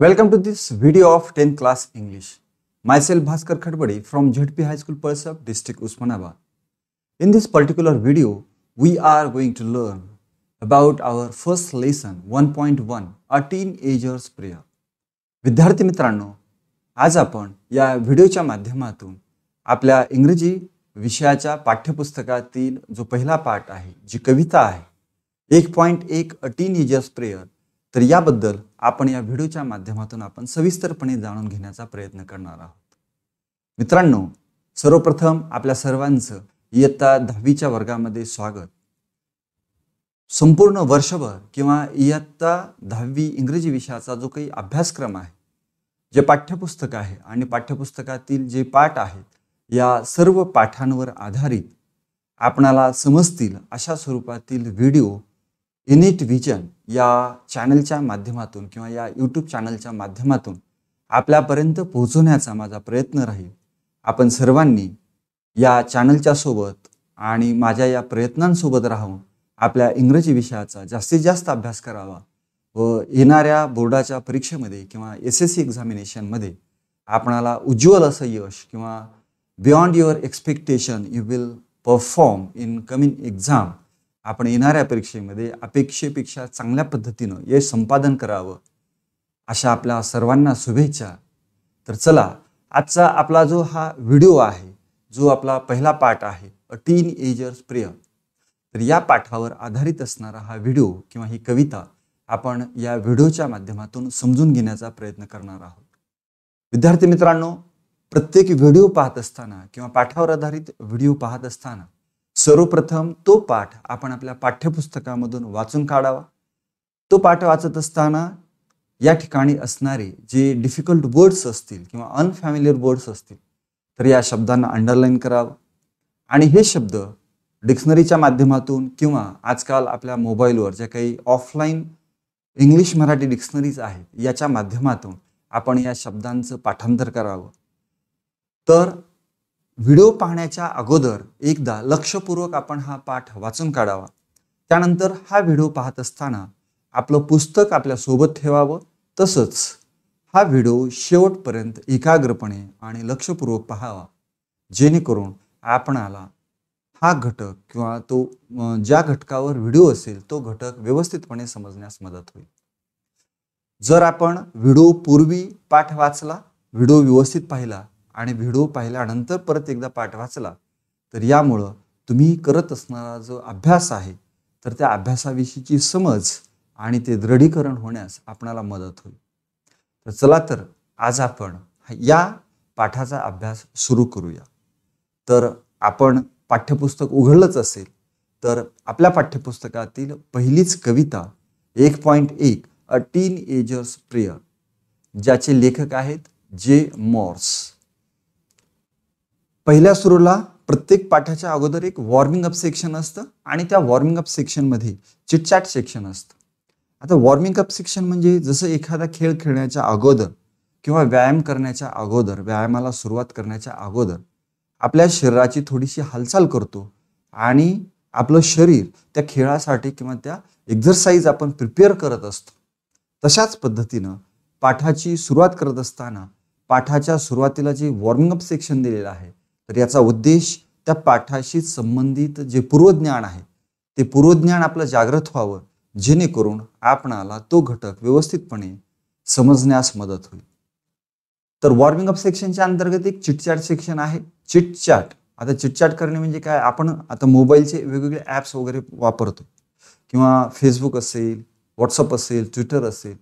Welcome to this video of 10th class English. Myself Bhaskar Khadbadi from ZP High School Persab, District Usmanabad. In this particular video, we are going to learn about our first lesson 1.1 A Teenager's Prayer. विद्यार्थी मित्रांनो आज आपण या व्हिडिओच्या माध्यमातून आपल्या इंग्रजी विषयाच्या पाठ्यपुस्तकातील जो पहिला पाठ आहे जी कविता आहे एक पॉईंट एक अ टीन एजर्स प्रेयर तर याबद्दल आपण या व्हिडिओच्या माध्यमातून आपण सविस्तरपणे जाणून घेण्याचा प्रयत्न करणार आहोत. मित्रांनो सर्वप्रथम आपल्या सर्वांचं इयत्ता दहावीच्या वर्गामध्ये स्वागत. संपूर्ण वर्षभर किंवा इयत्ता दहावी इंग्रजी विषयाचा जो काही अभ्यासक्रम आहे जे पाठ्यपुस्तक आहे आणि पाठ्यपुस्तकातील जे पाठ आहेत या सर्व पाठांवर आधारित आपणाला समजतील अशा स्वरूपातील व्हिडिओ इनिट व्हिजन या चॅनलच्या माध्यमातून किंवा या यूट्यूब चॅनलच्या माध्यमातून आपल्यापर्यंत पोहोचवण्याचा माझा प्रयत्न राहील. आपण सर्वांनी या चॅनलच्या सोबत आणि माझ्या या प्रयत्नांसोबत राहून आपल्या इंग्रजी विषयाचा जास्तीत जास्त अभ्यास करावा व येणाऱ्या बोर्डाच्या परीक्षेमध्ये किंवा एस एस सी एक्झामिनेशनमध्ये आपणाला उज्ज्वल असं यश किंवा beyond your expectation you will perform in coming exam आपण येणाऱ्या परीक्षेमध्ये अपेक्षेपेक्षा चांगल्या पद्धतीनं यश संपादन करावं. अशा आपल्या सर्वांना शुभेच्छा. तर चला आजचा आपला जो हा व्हिडिओ आहे जो आपला पहिला पाठ आहे अ टीन एजर्स प्रेयर तर या पाठावर आधारित असणारा हा व्हिडिओ किंवा ही कविता आपण या व्हिडिओच्या माध्यमातून समजून घेण्याचा प्रयत्न करणार आहोत. विद्यार्थी मित्रांनो प्रत्येक व्हिडिओ पाहत असताना किंवा पाठावर आधारित व्हिडिओ पाहत असताना सर्वप्रथम तो पाठ आपण आपल्या पाठ्यपुस्तकामधून वाचून काढावा. तो पाठ वाचत असताना या ठिकाणी असणारे जे डिफिकल्ट वर्ड्स असतील किंवा अनफॅमिलियर वर्ड्स असतील तर या शब्दांना अंडरलाईन करावं. आणि हे शब्द डिक्शनरीच्या माध्यमातून किंवा आजकाल आपल्या मोबाईलवर ज्या काही ऑफलाईन इंग्लिश मराठी डिक्शनरीज आहेत याच्या माध्यमातून आपण या शब्दांचं पाठांतर करावं. तर व्हिडिओ पाहण्याच्या अगोदर एकदा लक्षपूर्वक आपण हा पाठ वाचून काढावा. त्यानंतर हा व्हिडिओ पाहत असताना आपलं पुस्तक आपल्यासोबत ठेवावं. तसंच हा व्हिडिओ शेवटपर्यंत एकाग्रपणे आणि लक्षपूर्वक पाहावा. जेणेकरून आपणाला हा घटक किंवा तो ज्या घटकावर व्हिडिओ असेल तो घटक व्यवस्थितपणे समजण्यास मदत होईल. जर आपण व्हिडिओ पूर्वी पाठ वाचला व्हिडिओ व्यवस्थित पाहिला आणि व्हिडिओ पाहिल्यानंतर परत एकदा पाठ वाचला तर यामुळं तुम्ही करत असणारा जो अभ्यास आहे तर त्या अभ्यासाविषयीची समज आणि ते दृढीकरण होण्यास आपणाला मदत होईल. तर चला तर आज आपण या पाठाचा अभ्यास सुरू करूया. तर आपण पाठ्यपुस्तक उघडलंच असेल तर आपल्या पाठ्यपुस्तकातील पहिलीच कविता एक पॉईंट एक अ टीन एजर्स प्रेयर ज्याचे लेखक आहेत जे मॉर्स. पहिल्या सुरूला प्रत्येक पाठाच्या अगोदर एक वॉर्मिंग अप सेक्शन असतं आणि त्या वॉर्मिंग अप सेक्शनमध्ये चिटचॅट सेक्शन असतं. आता वॉर्मिंग अप सेक्शन म्हणजे जसं एखादा खेळ खेळण्याच्या अगोदर किंवा व्यायाम करण्याच्या अगोदर व्यायामाला सुरुवात करण्याच्या अगोदर आपल्या शरीराची थोडीशी हालचाल करतो आणि आपलं शरीर त्या खेळासाठी किंवा त्या एक्झरसाईज आपण प्रिपेअर करत असतो. तशाच पद्धतीनं पाठाची सुरुवात करत असताना पाठाच्या सुरुवातीला जे वॉर्मिंग अप सेक्शन दिलेलं आहे तर याचा उद्देश त्या पाठाशी संबंधित जे पूर्वज्ञान आहे ते पूर्वज्ञान आपलं जागृत व्हावं जेणेकरून आपणाला तो घटक व्यवस्थितपणे समजण्यास मदत होईल. तर वॉर्मिंग अप सेक्शनच्या अंतर्गत एक चिटचाट सेक्शन आहे. चिटचाट आता चिटचाट करणे म्हणजे काय? आपण आता मोबाईलचे वेगवेगळे ॲप्स वगैरे वापरतो किंवा फेसबुक असेल व्हॉट्सअप असेल ट्विटर असेल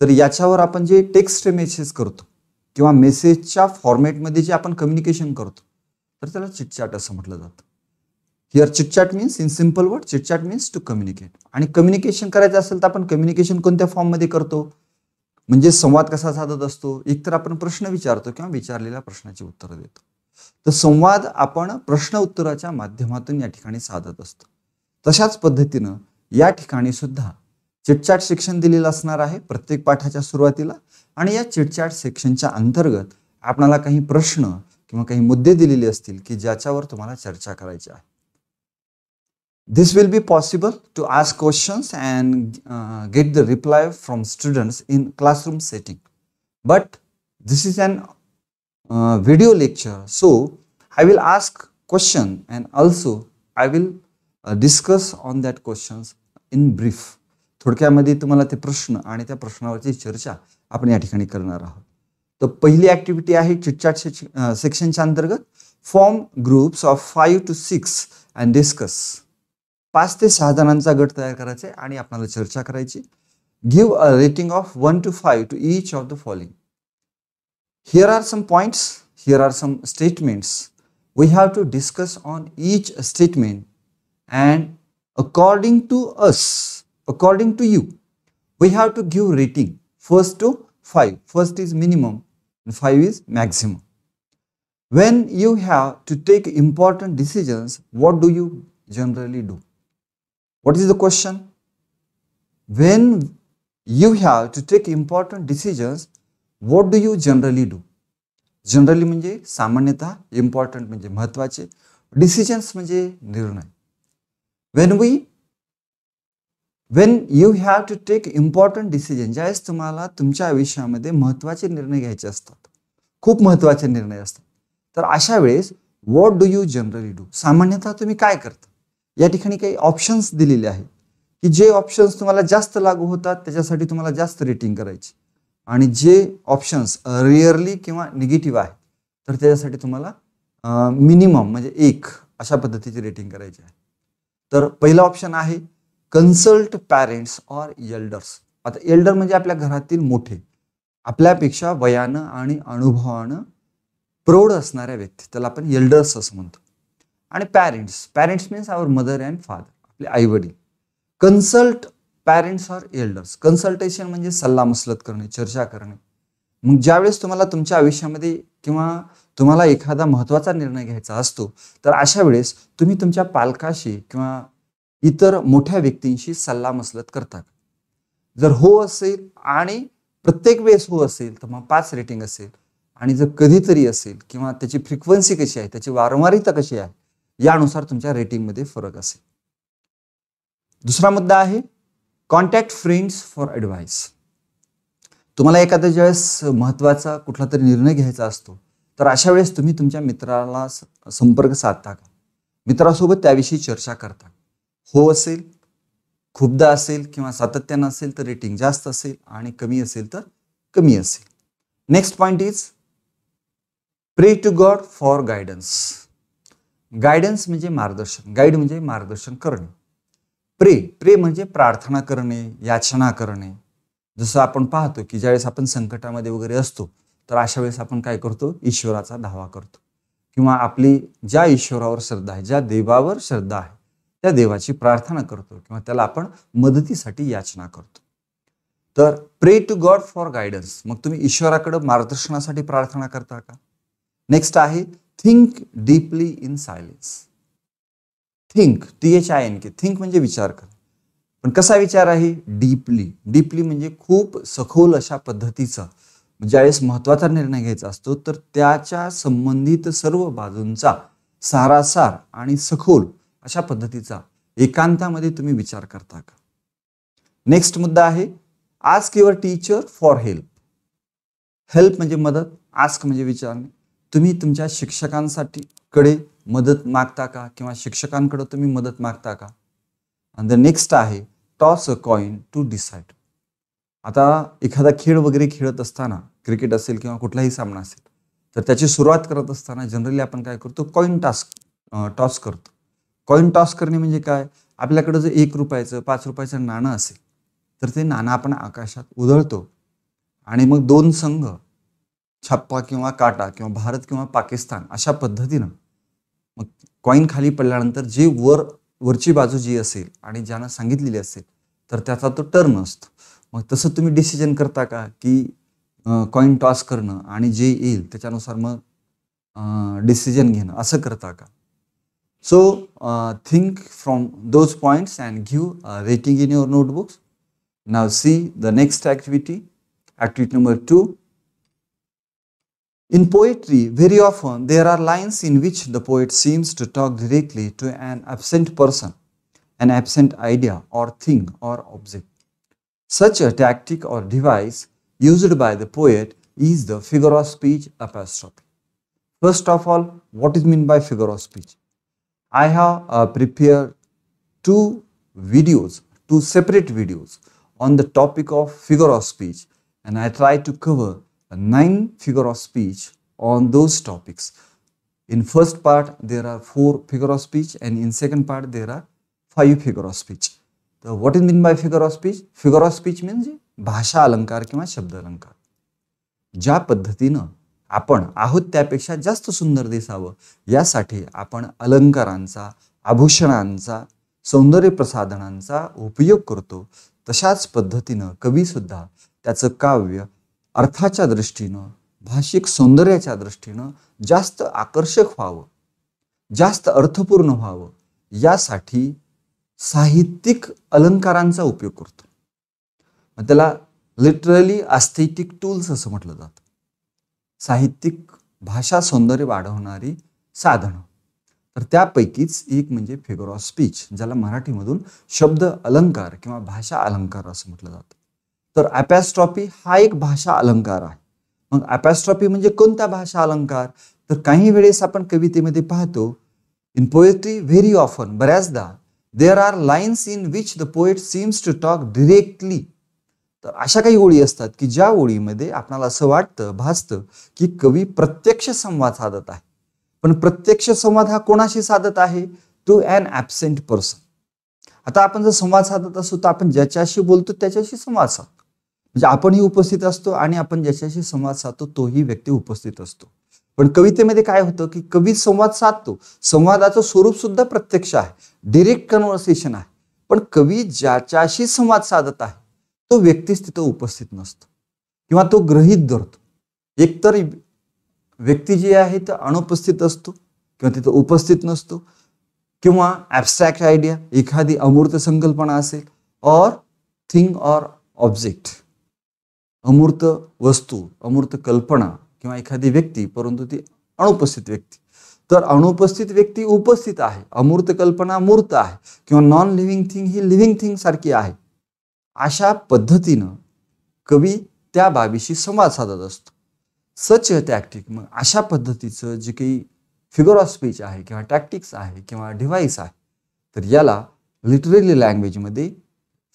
तर याच्यावर आपण जे टेक्स्ट मेसेज करतो किंवा मेसेजच्या फॉर्मॅटमध्ये जे आपण कम्युनिकेशन करतो तर त्याला चिटचॅट असं म्हटलं जातं. Here chitchat means in simple word chitchat means to communicate आणि कम्युनिकेशन करायचं असेल तर आपण कम्युनिकेशन कोणत्या फॉर्ममध्ये करतो? म्हणजे संवाद कसा साधत असतो? एकतर आपण प्रश्न विचारतो किंवा विचारलेल्या प्रश्नाची उत्तरं देतो. तर संवाद आपण प्रश्न उत्तराच्या माध्यमातून या ठिकाणी साधत असतो. तशाच पद्धतीनं या ठिकाणी सुद्धा चिटचाट सेक्शन दिलेलं असणार आहे प्रत्येक पाठाच्या सुरुवातीला. आणि या चिटचाट सेक्शनच्या अंतर्गत आपणाला काही प्रश्न किंवा काही मुद्दे दिलेले असतील की ज्याच्यावर तुम्हाला चर्चा करायची आहे. This will be possible to ask questions and get the reply from students in classroom setting but this is an video lecture so I will ask question and also I will discuss on that questions in brief थोडक्यामध्ये तुम्हाला ते प्रश्न आणि त्या प्रश्नावरची चर्चा आपण या ठिकाणी करणार आहोत. तर पहिली ऍक्टिव्हिटी आहे चिटचाट सेक्शनच्या अंतर्गत. Form groups of five to six and discuss पाच ते सहा जणांचा गट तयार करायचा आहे आणि आपल्याला चर्चा करायची. Give a rating of one to five to each of the following here are some points here are some statements we have to discuss on each statement and according to us according to you we have to give rating first to five first is minimum and 5 is maximum when you have to take important decisions what do you generally do what is the question when you have to take important decisions what do you generally do generally म्हणजे सामान्यतः important म्हणजे महत्वाचे decisions म्हणजे निर्णय Wien we when you have to take important decision ज्यावेळेस तुम्हाला तुमच्या आयुष्यामध्ये महत्त्वाचे निर्णय घ्यायचे असतात खूप महत्त्वाचे निर्णय असतात तर अशा वेळेस what do you generally do सामान्यतः तुम्ही काय करता? या ठिकाणी काही ऑप्शन्स दिलेले आहेत की जे ऑप्शन्स तुम्हाला जास्त लागू होतात त्याच्यासाठी तुम्हाला जास्त रेटिंग करायची. आणि जे ऑप्शन्स रिअरली किंवा निगेटिव्ह आहे तर त्याच्यासाठी तुम्हाला मिनिमम म्हणजे एक अशा पद्धतीची रेटिंग करायची आहे. तर पहिला ऑप्शन आहे कन्सल्ट पॅरेंट्स ऑर एल्डर्स. आता एल्डर म्हणजे आपल्या घरातील मोठे. आपल्यापेक्षा वयानं आणि अनुभवानं प्रौढ असणाऱ्या व्यक्ती. त्याला आपण एल्डर्स असं म्हणतो. आणि parents. Parents means our mother and father आपले आई वडील consult parents or elders. Consultation म्हणजे सल्लामसलत करणे चर्चा करणे. मग ज्यावेळेस तुम्हाला तुमच्या आयुष्यामध्ये किंवा तुम्हाला एखादा महत्त्वाचा निर्णय घ्यायचा असतो तर अशा वेळेस तुम्ही तुमच्या पालकाशी किंवा इतर मोठ्या व्यक्तींशी सल्लामसलत करतात. जर हो असेल आणि प्रत्येक वेळेस हो असेल तर मग पाच रेटिंग असेल. आणि जर कधीतरी असेल किंवा त्याची फ्रिक्वेन्सी कशी आहे त्याची वारंवारिता कशी आहे यानुसार तुमच्या रेटिंगमध्ये फरक असेल. दुसरा मुद्दा आहे कॉन्टॅक्ट फ्रेंड्स फॉर ॲडवाईस तुम्हाला एखाद्या ज्यावेळेस महत्त्वाचा कुठला तरी निर्णय घ्यायचा असतो तर अशा वेळेस तुम्ही तुमच्या मित्राला संपर्क साधता का? मित्रासोबत त्याविषयी चर्चा करता हो असेल खूपदा असेल किंवा सातत्यानं असेल तर रेटिंग जास्त असेल आणि कमी असेल तर कमी असेल. Next point is pray to God for guidance guidance म्हणजे मार्गदर्शन. गाईड म्हणजे मार्गदर्शन करणे. प्रे प्रे म्हणजे प्रार्थना करणे याचना करणे. जसं आपण पाहतो की ज्यावेळेस आपण संकटामध्ये वगैरे असतो तर अशा वेळेस आपण काय करतो? ईश्वराचा धावा करतो. किंवा आपली ज्या ईश्वरावर श्रद्धा आहे ज्या देवावर श्रद्धा आहे त्या देवाची प्रार्थना करतो किंवा त्याला आपण मदतीसाठी याचना करतो. तर प्रे टू गॉड फॉर गायडन्स मग तुम्ही ईश्वराकडे मार्गदर्शनासाठी प्रार्थना करता का? नेक्स्ट आहे think deeply in silence think T H I N K think म्हणजे विचार कर. पण कसा विचार आहे? डीपली डीपली म्हणजे खूप सखोल अशा पद्धतीचा. ज्यावेळेस महत्त्वाचा निर्णय घ्यायचा असतो तर त्याच्या संबंधित सर्व बाजूंचा सारासार आणि सखोल अशा पद्धतीचा एकांतामध्ये तुम्ही विचार करता का? नेक्स्ट मुद्दा आहे ask your teacher for help help म्हणजे मदत आस्क म्हणजे विचारणे. तुम्ही तुमच्या शिक्षकांसाठी कडे मदत मागता का? किंवा शिक्षकांकडे तुम्ही मदत मागता का? आणि द नेक्स्ट आहे toss a coin to decide आता एखादा खेळ वगैरे खेळत असताना क्रिकेट असेल किंवा कुठलाही सामना असेल तर त्याची सुरुवात करत असताना जनरली आपण काय करतो? कॉइन टास्क टॉस करतो. कॉईन टॉस करणे म्हणजे काय? आपल्याकडं जर एक रुपयाचं पाच रुपयाचं नाणं असेल तर ते नाणं आपण आकाशात उधळतो. आणि मग दोन संघ छप्पा किंवा काटा किंवा भारत किंवा पाकिस्तान अशा पद्धतीनं मग कॉईन खाली पडल्यानंतर जे वर वरची बाजू जी असेल आणि ज्यानं सांगितलेली असेल तर त्याचा तो टर्न असतो. मग तसं तुम्ही डिसिजन करता का? की कॉईन टॉस करणं आणि जे येईल त्याच्यानुसार मग डिसिजन घेणं असं करता का? So uh, think from those points and give a rating in your notebooks. Now see the next activity, activity number two. In poetry, very often there are lines in which the poet seems to talk directly to an absent person, an absent idea or thing or object. Such a tactic or device used by the poet is the figure of speech apostrophe. First of all, what is meant by figure of speech? I have uh, prepared two videos, two separate videos on the topic of figure of speech and I try to cover nine figure of speech on those topics. In first part there are four figure of speech and in second part there are five figure of speech. So what is meant by figure of speech? Figure of speech means भाषा अलंकार किंवा शब्द अलंकार ज्या पद्धतीनं आपण आहोत त्यापेक्षा जास्त सुंदर दिसावं. यासाठी आपण अलंकारांचा आभूषणांचा सौंदर्य प्रसाधनांचा उपयोग करतो. तशाच पद्धतीनं कवीसुद्धा त्याचं काव्य अर्थाच्या दृष्टीनं भाषिक सौंदर्याच्या दृष्टीनं जास्त आकर्षक व्हावं जास्त अर्थपूर्ण व्हावं यासाठी साहित्यिक अलंकारांचा उपयोग करतो. मग त्याला लिटरली आस्थेटिक टूल्स असं म्हटलं जातं. साहित्यिक भाषा सौंदर्य वाढवणारी साधनं. तर त्यापैकीच एक म्हणजे फिगर ऑफ स्पीच ज्याला मराठीमधून शब्द अलंकार किंवा भाषा अलंकार असं म्हटलं जातं. तर ॲपॅस्ट्रॉपी हा एक भाषा अलंकार आहे. मग ॲपॅस्ट्रॉपी म्हणजे कोणता भाषा अलंकार? तर काही वेळेस आपण कवितेमध्ये पाहतो इन पोएट्री व्हेरी ऑफन बऱ्याचदा there are lines in which the poet seems to talk directly तर अशा काही ओळी असतात की ज्या ओळीमध्ये आपणाला असं वाटतं भासतं की कवी प्रत्यक्ष संवाद साधत आहे. पण प्रत्यक्ष संवाद हा कोणाशी साधत आहे? टू अन ॲबसेंट पर्सन आता आपण जर संवाद साधत असतो तर आपण ज्याच्याशी बोलतो त्याच्याशी संवाद साधतो. म्हणजे आपणही उपस्थित असतो आणि आपण ज्याच्याशी संवाद साधतो तोही व्यक्ती उपस्थित असतो. पण कवितेमध्ये काय होतं की कवी संवाद साधतो. संवादाचं स्वरूप सुद्धा प्रत्यक्ष आहे. डिरेक्ट कन्व्हर्सेशन आहे. पण कवी ज्याच्याशी संवाद साधत आहे तो व्यक्तीच तिथं उपस्थित नसतो. किंवा तो ग्रहित धरतो. एकतर व्यक्ती जी आहे तर अनुपस्थित असतो किंवा तिथं उपस्थित नसतो. किंवा ॲबस्ट्रॅक्ट आयडिया एखादी अमूर्त संकल्पना असेल ऑर थिंग ऑर ऑब्जेक्ट अमूर्त वस्तू, अमूर्त कल्पना किंवा एखादी व्यक्ती, परंतु ती अनुपस्थित व्यक्ती. तर अनुपस्थित व्यक्ती उपस्थित आहे. अमूर्त कल्पना मूर्त आहे. किंवा नॉन लिव्हिंग थिंग ही लिव्हिंग थिंग सारखी आहे. अशा पद्धतीनं कवी त्या बाबीशी संवाद साधत असतो. सच टॅक्टिक मग अशा पद्धतीचं जे काही फिगर ऑफ स्पीच आहे किंवा टॅक्टिक्स आहे किंवा डिव्हाइस आहे तर याला लिटरली लँग्वेजमध्ये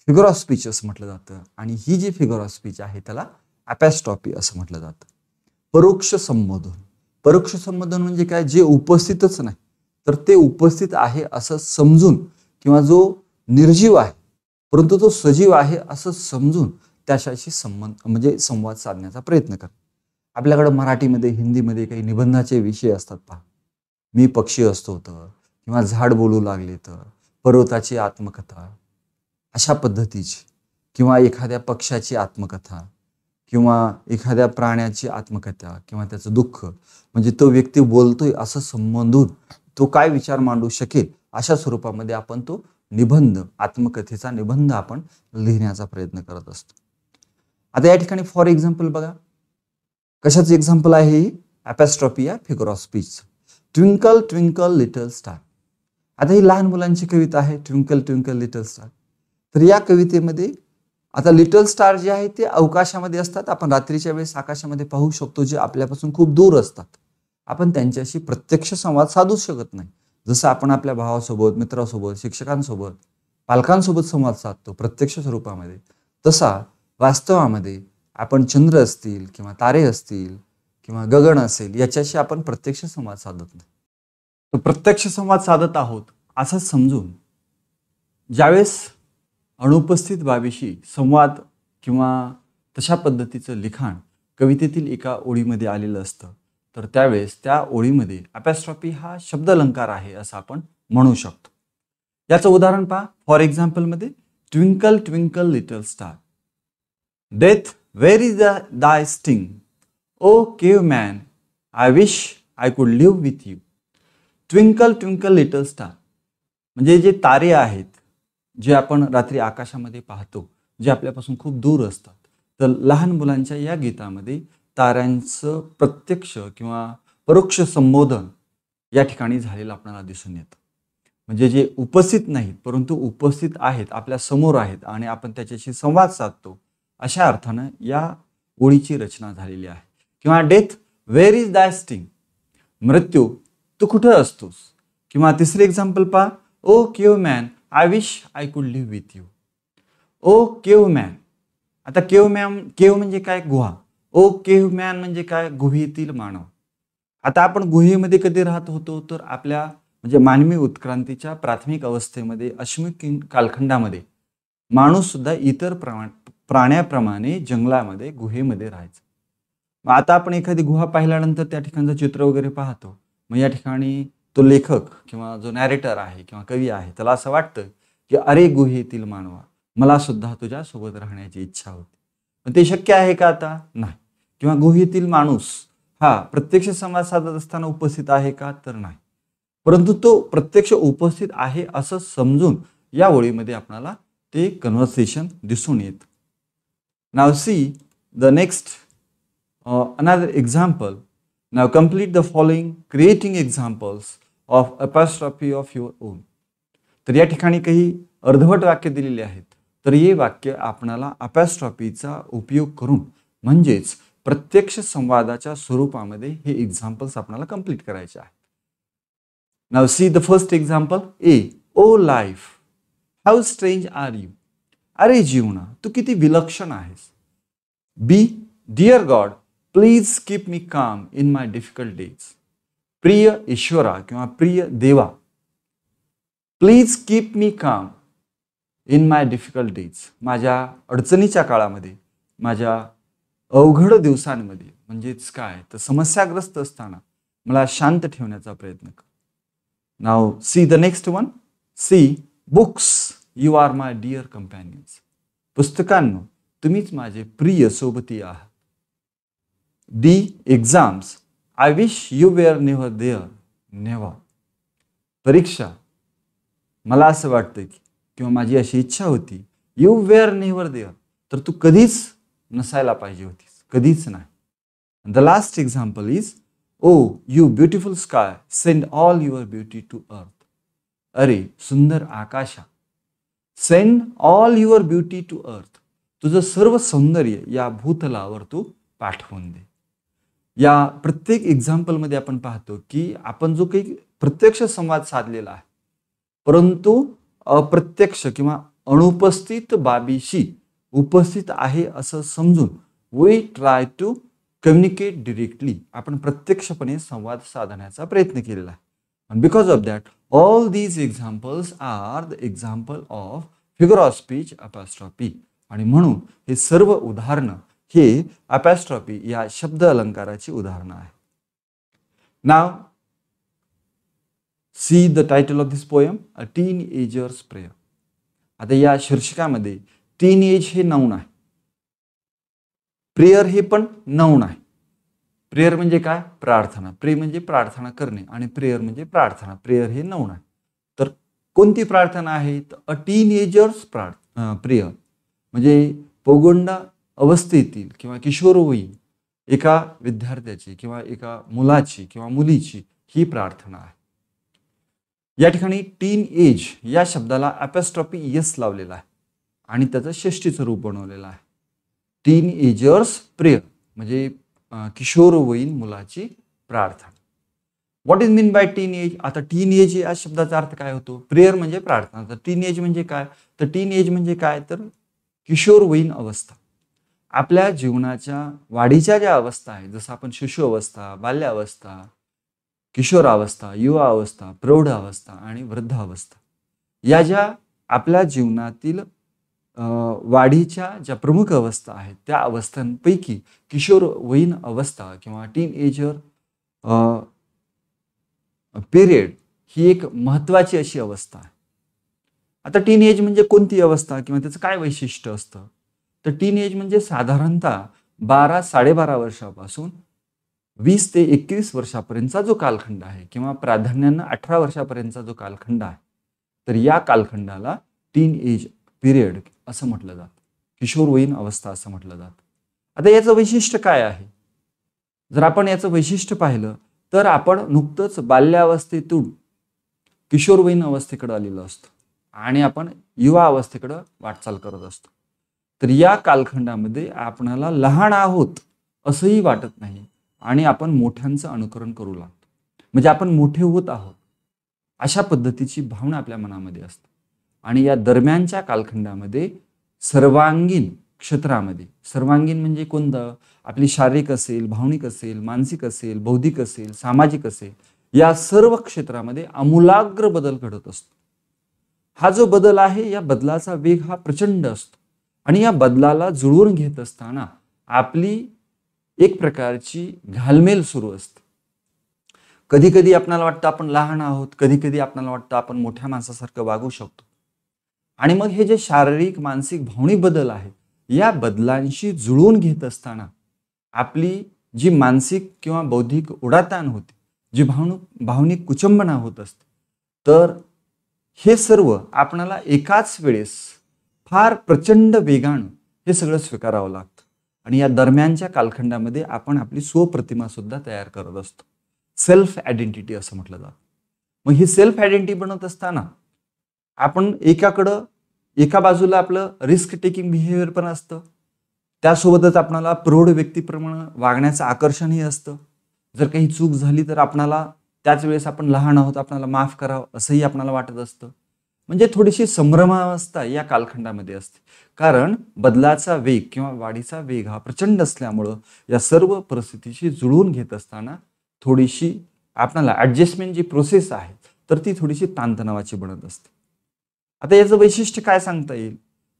फिगर ऑफ स्पीच असं म्हटलं जातं. आणि ही जी फिगर ऑफ स्पीच आहे त्याला ॲपॅस्टॉपी असं म्हटलं जातं. परोक्ष संबोधन. परोक्ष संबोधन म्हणजे काय? जे उपस्थितच नाही. तर ते उपस्थित आहे असं समजून किंवा जो निर्जीव आहे परंतु तो सजीव आहे असं समजून त्याच्याशी संबंध म्हणजे संवाद साधण्याचा प्रयत्न कर. आपल्याकडं मराठीमध्ये हिंदीमध्ये काही निबंधाचे विषय असतात पहा. मी पक्षी असतो तर किंवा झाड बोलू लागले तर पर्वताची आत्मकथा अशा पद्धतीची किंवा एखाद्या पक्षाची आत्मकथा किंवा एखाद्या प्राण्याची आत्मकथा किंवा त्याचं दुःख म्हणजे तो व्यक्ती बोलतोय असं संबंधून तो काय विचार मांडू शकेल अशा स्वरूपामध्ये आपण तो निबंध आत्मकथेचा निबंध आपण लिहिण्याचा प्रयत्न करत असतो. आता या ठिकाणी फॉर एक्झाम्पल बघा. कशाचं एक्झाम्पल आहे ही? Apostrophe figure of speech twinkle twinkle little star आता ही लहान मुलांची कविता आहे ट्विंकल ट्विंकल लिटल स्टार तर या कवितेमध्ये आता लिटल स्टार जे आहे ते अवकाशामध्ये असतात. आपण रात्रीच्या वेळेस आकाशामध्ये पाहू शकतो जे आपल्यापासून खूप दूर असतात. आपण त्यांच्याशी प्रत्यक्ष संवाद साधू शकत नाही. जसं आपण आपल्या भावासोबत मित्रासोबत शिक्षकांसोबत पालकांसोबत संवाद साधतो प्रत्यक्ष स्वरूपामध्ये तसा वास्तवामध्ये आपण चंद्र असतील किंवा तारे असतील किंवा गगन असेल याच्याशी आपण प्रत्यक्ष संवाद साधत नाही. प्रत्यक्ष संवाद साधत आहोत असं समजून ज्यावेळेस अनुपस्थित बाबीशी संवाद किंवा तशा पद्धतीचं लिखाण कवितेतील एका ओळीमध्ये आलेलं असतं तर त्यावेळेस त्या ओळीमध्ये अपॅस्ट्रॉपी हा शब्द अलंकार आहे असं आपण म्हणू शकतो. याचं उदाहरण पहा. For एक्झाम्पलमध्ये twinkle twinkle little star death where is the thy sting O cave man I wish I could live with you twinkle twinkle little star म्हणजे जे तारे आहेत जे आपण रात्री आकाशामध्ये पाहतो जे आपल्यापासून खूप दूर असतात. तर लहान मुलांच्या या गीतामध्ये ताऱ्यांचं प्रत्यक्ष किंवा परोक्ष संबोधन या ठिकाणी झालेलं आपल्याला दिसून येतं. म्हणजे जे उपस्थित नाहीत परंतु उपस्थित आहेत आपल्यासमोर आहेत आणि आपण त्याच्याशी संवाद साधतो अशा अर्थानं या ओळीची रचना झालेली आहे. किंवा death where is thy sting मृत्यू तू कुठं असतोस? किंवा तिसरे एक्झाम्पल पहा O cave man I wish I could live with you O cave man आता केव मॅम केव म्हणजे काय? गुहा. ओ केव्ह मॅन म्हणजे काय? गुहेतील मानव. आता आपण गुहेमध्ये कधी राहत होतो तर आपल्या म्हणजे मानवी उत्क्रांतीच्या प्राथमिक अवस्थेमध्ये अश्मिक कालखंडामध्ये माणूस सुद्धा इतर प्रमाण प्राण्याप्रमाणे जंगलामध्ये गुहेमध्ये राहायचं. मग आता आपण एखादी गुहा पाहिल्यानंतर त्या ठिकाणचं चित्र वगैरे पाहतो. मग या ठिकाणी तो लेखक किंवा जो नॅरेटर आहे किंवा कवी आहे त्याला असं वाटतं की अरे गुहेतील मानवा मला सुद्धा तुझ्यासोबत राहण्याची इच्छा होती. पण ते शक्य आहे का आता? नाही. किंवा गुहेतील माणूस हा प्रत्यक्ष संवाद साधत असताना उपस्थित आहे का? तर नाही. परंतु तो प्रत्यक्ष उपस्थित आहे असं समजून या ओळीमध्ये आपल्याला ते कन्व्हर्सेशन दिसून येत. Now see the next another example now complete the following creating examples of apostrophe of your own तर या ठिकाणी काही अर्धवट वाक्य दिलेली आहेत. तर हे वाक्य आपणाला अपॅस्ट्रॉफीचा उपयोग करून म्हणजेच प्रत्यक्ष संवादाच्या स्वरूपामध्ये हे एक्झाम्पल्स आपल्याला कंप्लीट करायचे आहेत. Now see the first example A O life how strange are you अरे जीवना तू किती विलक्षण आहेस. B dear God please keep me calm in my difficult days प्रिय ईश्वरा किंवा प्रिय देवा please keep me calm in my difficult days माझ्या अडचणीच्या काळामध्ये माझ्या अवघड दिवसांमध्ये म्हणजेच काय? तर समस्याग्रस्त असताना मला शांत ठेवण्याचा प्रयत्न कर. Now see the next one C books you are my dear companions पुस्तकांनो तुम्हीच माझे प्रिय सोबती आहात. D exams I wish you were never there never परीक्षा. मला असं वाटतं की किंवा माझी अशी इच्छा होती यू वेअर नेव्हर देअर तर तू कधीच नसायला पाहिजे होतीस. कधीच नाही. The last example is O you beautiful sky send all your beauty to earth अरे सुंदर आकाशा. Send all your beauty to earth तुझं सर्व सौंदर्य या भूतलावर तू पाठवून दे. या प्रत्येक एक्झाम्पलमध्ये आपण पाहतो की आपण जो काही प्रत्यक्ष संवाद साधलेला आहे परंतु अप्रत्यक्ष किंवा अनुपस्थित बाबीशी उपस्थित आहे असं समजून we try to communicate directly आपण प्रत्यक्षपणे संवाद साधण्याचा प्रयत्न केलेला आहे. आणि because of that all these examples are the example of figure of speech apostrophe आणि म्हणून हे सर्व उदाहरणं हे अपॅस्ट्रॉपी या शब्द अलंकाराची उदाहरणं आहे now see the title of this poem a teenager's prayer आता या शीर्षकामध्ये टीन एज हे नऊन आहे. प्रेयर हे पण नऊन आहे. प्रेयर म्हणजे काय? प्रार्थना. प्रे म्हणजे प्रार्थना करणे आणि प्रेयर म्हणजे प्रार्थना. प्रेयर हे नऊन आहे. तर कोणती प्रार्थना आहे? तर अ टीन एजर्स प्रार्थ प्रेयर म्हणजे पोगोंडा अवस्थेतील किंवा किशोरवयीन एका विद्यार्थ्याची किंवा एका मुलाची किंवा मुलीची ही प्रार्थना आहे. या ठिकाणी टीन एज या शब्दाला अपॅस्ट्रॉपी यस लावलेला आहे. आणि त्याचं षष्टीचं रूप बनवलेलं आहे. टीन एजर्स प्रेयर म्हणजे किशोरवयीन मुलाची प्रार्थना. What is mean by teenage आता टीन एज या शब्दाचा अर्थ काय होतो? प्रेयर म्हणजे प्रार्थना. तर टीन एज म्हणजे काय? तर टीन एज म्हणजे काय? तर किशोरवयीन अवस्था. आपल्या जीवनाच्या वाढीच्या ज्या अवस्था आहेत जसं आपण शिशु अवस्था बाल्यावस्था किशोरावस्था युवा अवस्था प्रौढ अवस्था आणि वृद्ध अवस्था या ज्या आपल्या जीवनातील वाढीच्या ज्या प्रमुख अवस्था आहेत त्या अवस्थांपैकी किशोरवयीन अवस्था किंवा टीन एजर पिरियड ही एक महत्त्वाची अशी अवस्था आहे. आता टीन एज म्हणजे कोणती अवस्था किंवा त्याचं काय वैशिष्ट्य असतं? तर टीन एज म्हणजे साधारणतः बारा साडेबारा वर्षापासून वीस ते एकवीस वर्षापर्यंतचा जो कालखंड आहे किंवा प्राधान्यानं अठरा वर्षापर्यंतचा जो कालखंड आहे तर या कालखंडाला टीन एज पिरियड असं म्हटलं जातं. किशोरवयीन अवस्था असं म्हटलं जातं. आता याचं वैशिष्ट्य काय आहे? जर आपण याचं वैशिष्ट्य पाहिलं तर आपण नुकतंच बाल्यावस्थेतून किशोरवयीन अवस्थेकडं आलेलो असतो. आणि आपण युवा अवस्थेकडं वाटचाल करत असतो. तर या कालखंडामध्ये आपणाला लहान आहोत असंही वाटत नाही आणि आपण मोठ्यांचं अनुकरण करू लागतो. म्हणजे आपण मोठे होत आहोत. अशा पद्धतीची भावना आपल्या मनामध्ये असते. आणि या दरम्यानच्या कालखंडामध्ये सर्वांगीण क्षेत्रामध्ये सर्वांगीण म्हणजे कोणतं? आपली शारीरिक असेल भावनिक असेल मानसिक असेल बौद्धिक असेल सामाजिक असेल या सर्व क्षेत्रामध्ये आमूलाग्र बदल घडत असतो. हा जो बदल आहे या बदलाचा वेग हा प्रचंड असतो. आणि या बदलाला जुळवून घेत असताना आपली एक प्रकारची घालमेल सुरू असते. कधी कधी आपणाला वाटतं आपण लहान आहोत कधी कधी आपणाला वाटतं आपण मोठ्या माणसासारखं वागू शकतो. आणि मग हे जे शारीरिक मानसिक भावनिक बदल आहेत या बदलांशी जुळवून घेत असताना आपली जी मानसिक किंवा बौद्धिक उडाताण होते जी भावनु भावनिक कुचंबना होत असते तर हे सर्व आपणाला एकाच वेळेस फार प्रचंड वेगानं हे सगळं स्वीकारावं लागतं. आणि या दरम्यानच्या कालखंडामध्ये आपण आपली स्वप्रतिमा सुद्धा तयार करत असतो. सेल्फ आयडेंटिटी असं म्हटलं जातं. मग ही सेल्फ आयडेंटिटी बनवत असताना आपण एकाकडं एका बाजूला आपलं रिस्क टेकिंग बिहेवियर पण असतं. त्यासोबतच आपणाला प्रौढ व्यक्तीप्रमाणे वागण्याचं आकर्षणही असतं. जर काही चूक झाली तर आपणाला त्याच वेळेस आपण लहान आहोत आपणाला माफ करावं असंही आपणाला वाटत असतं. म्हणजे थोडीशी संभ्रमावस्था या कालखंडामध्ये असते. कारण बदलाचा वेग किंवा वाढीचा वेग हा प्रचंड असल्यामुळं या सर्व परिस्थितीशी जुळवून घेत असताना थोडीशी आपणाला ॲडजस्टमेंट जी प्रोसेस आहे तर ती थोडीशी ताणतणावाची बनत असते. आता याचं वैशिष्ट्य काय सांगता येईल?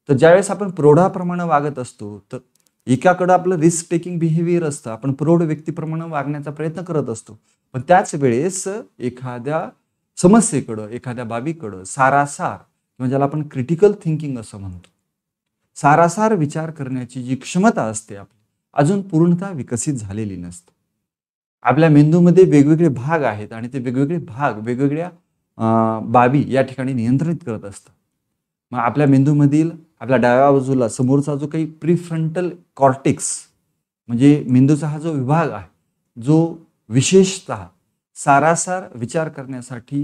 तर ज्यावेळेस आपण प्रौढाप्रमाणे वागत असतो तर एकाकडं आपलं रिस्क टेकिंग बिहेवियर असतं. आपण प्रौढ व्यक्तीप्रमाणे वागण्याचा प्रयत्न करत असतो. पण त्याच वेळेस एखाद्या समस्येकडं एखाद्या बाबीकडं सारासार किंवा ज्याला आपण क्रिटिकल थिंकिंग असं म्हणतो सारासार विचार करण्याची जी क्षमता असते आपली अजून पूर्णतः विकसित झालेली नसते. आपल्या मेंदूमध्ये वेगवेगळे भाग आहेत आणि ते वेगवेगळे भाग वेगवेगळ्या बाबी या ठिकाणी नियंत्रित करत असतात. मग आपल्या मेंदूमधील आपल्या डाव्या बाजूला समोरचा जो काही प्रीफ्रंटल कॉर्टिक्स म्हणजे मेंदूचा हा जो विभाग आहे जो विशेषत सारासार विचार करण्यासाठी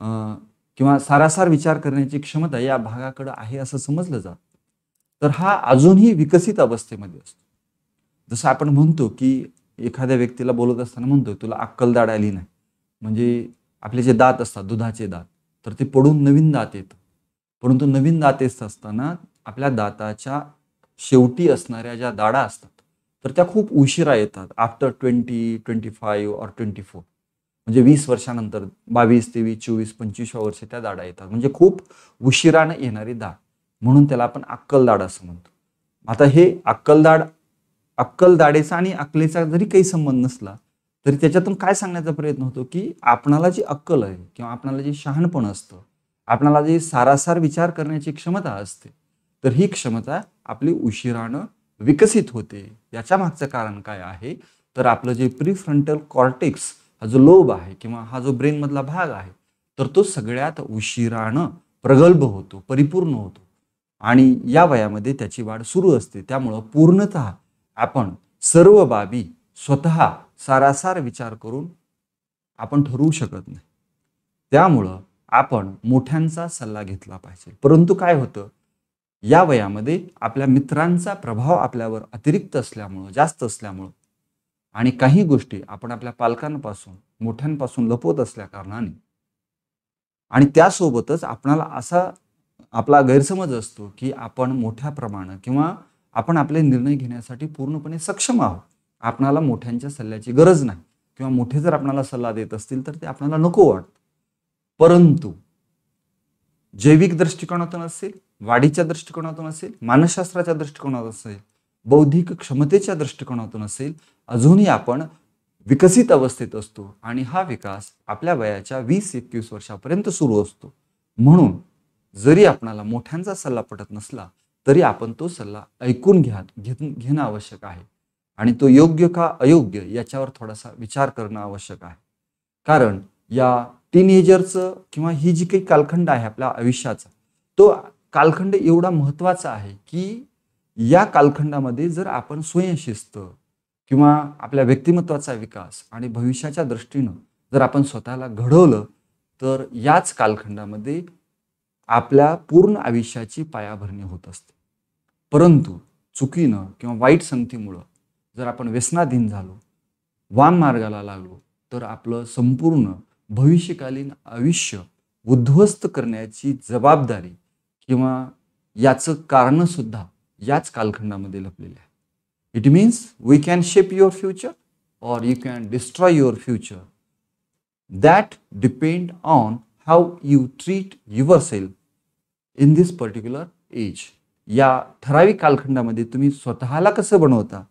किंवा सारासार विचार करण्याची क्षमता या भागाकडं आहे असं समजलं जात. तर हा अजूनही विकसित अवस्थेमध्ये असतो. जसं आपण म्हणतो की एखाद्या व्यक्तीला बोलत असताना म्हणतो तुला अक्कलदाड आली नाही. म्हणजे आपले जे दात असतात दुधाचे दात तर ते पडून नवीन दात येतं. परंतु नवीन दात येत असताना आपल्या दाताच्या शेवटी असणाऱ्या ज्या दाडा असतात तर त्या खूप उशिरा येतात after twenty twenty five or twenty four म्हणजे वीस वर्षानंतर बावीस तेवीस चोवीस पंचवीसव्या वर्षे त्या दाडा येतात. म्हणजे खूप उशिरानं येणारी दाढ म्हणून त्याला आपण अक्कलदाड असं म्हणतो. आता हे अक्कलदाड अक्कलदाडेचा आणि अक्कलेचा जरी काही संबंध नसला तरी त्याच्यातून काय सांगण्याचा प्रयत्न होतो की आपणाला जी अक्कल आहे किंवा आपणाला जे शहाणपण असतं आपणाला जी सारासार विचार करण्याची क्षमता असते तर ही क्षमता आपली उशिरानं विकसित होते. याच्या मागचं कारण काय आहे? तर आपलं जे प्रीफ्रंटल कॉर्टेक्स हा जो लोब आहे किंवा हा जो ब्रेनमधला भाग आहे तर तो सगळ्यात उशिरानं प्रगल्भ होतो परिपूर्ण होतो. आणि या वयामध्ये त्याची वाढ सुरू असते. त्यामुळं पूर्णत आपण सर्व बाबी स्वतः सारासार विचार करून आपण ठरवू शकत नाही. त्यामुळं आपण मोठ्यांचा सल्ला घेतला पाहिजे. परंतु काय होतं? या वयामध्ये आपल्या मित्रांचा प्रभाव आपल्यावर अतिरिक्त असल्यामुळं जास्त असल्यामुळं आणि काही गोष्टी आपण आपल्या पालकांपासून मोठ्यांपासून लपवत असल्या कारणाने आणि त्यासोबतच आपणाला असा आपला गैरसमज असतो की आपण मोठ्या प्रमाणात किंवा आपण आपले निर्णय घेण्यासाठी पूर्णपणे सक्षम आहोत. आपणाला मोठ्यांच्या सल्ल्याची गरज नाही किंवा मोठे जर आपणाला सल्ला देत असतील तर ते आपल्याला नको वाटतं. परंतु जैविक दृष्टिकोनातून असेल वाढीच्या दृष्टिकोनातून असेल मानसशास्त्राच्या दृष्टिकोनातून असेल बौद्धिक क्षमतेच्या दृष्टिकोनातून असेल अजूनही आपण विकसित अवस्थेत असतो आणि हा विकास आपल्या वयाच्या वीस एकवीस वर्षापर्यंत सुरू असतो. म्हणून जरी आपणाला मोठ्यांचा सल्ला पटत नसला तरी आपण तो सल्ला ऐकून घ्या घेणं आवश्यक आहे. आणि तो योग्य का अयोग्य याच्यावर थोडासा विचार करणं आवश्यक आहे. कारण या टीनेजरचं किंवा ही जी काही कालखंड आहे आपल्या आयुष्याचा तो कालखंड एवढा महत्त्वाचा आहे की या कालखंडामध्ये जर आपण स्वयंशिस्त किंवा आपल्या व्यक्तिमत्वाचा विकास आणि भविष्याच्या दृष्टीनं जर आपण स्वतःला घडवलं तर याच कालखंडामध्ये आपल्या पूर्ण आयुष्याची पायाभरणी होत असते. परंतु चुकीनं किंवा वाईट संगतीमुळं जर आपण व्यसनाधीन झालो वाम मार्गाला लागलो तर आपलं संपूर्ण भविष्यकालीन आयुष्य उद्ध्वस्त करण्याची जबाबदारी किंवा याचं कारणंसुद्धा याच कालखंडामध्ये लपलेले आहे it means we can shape your future or you can destroy your future. That depend on how you treat yourself in this particular age. या ठराविक कालखंडामध्ये तुम्ही स्वतःला कसं बनवता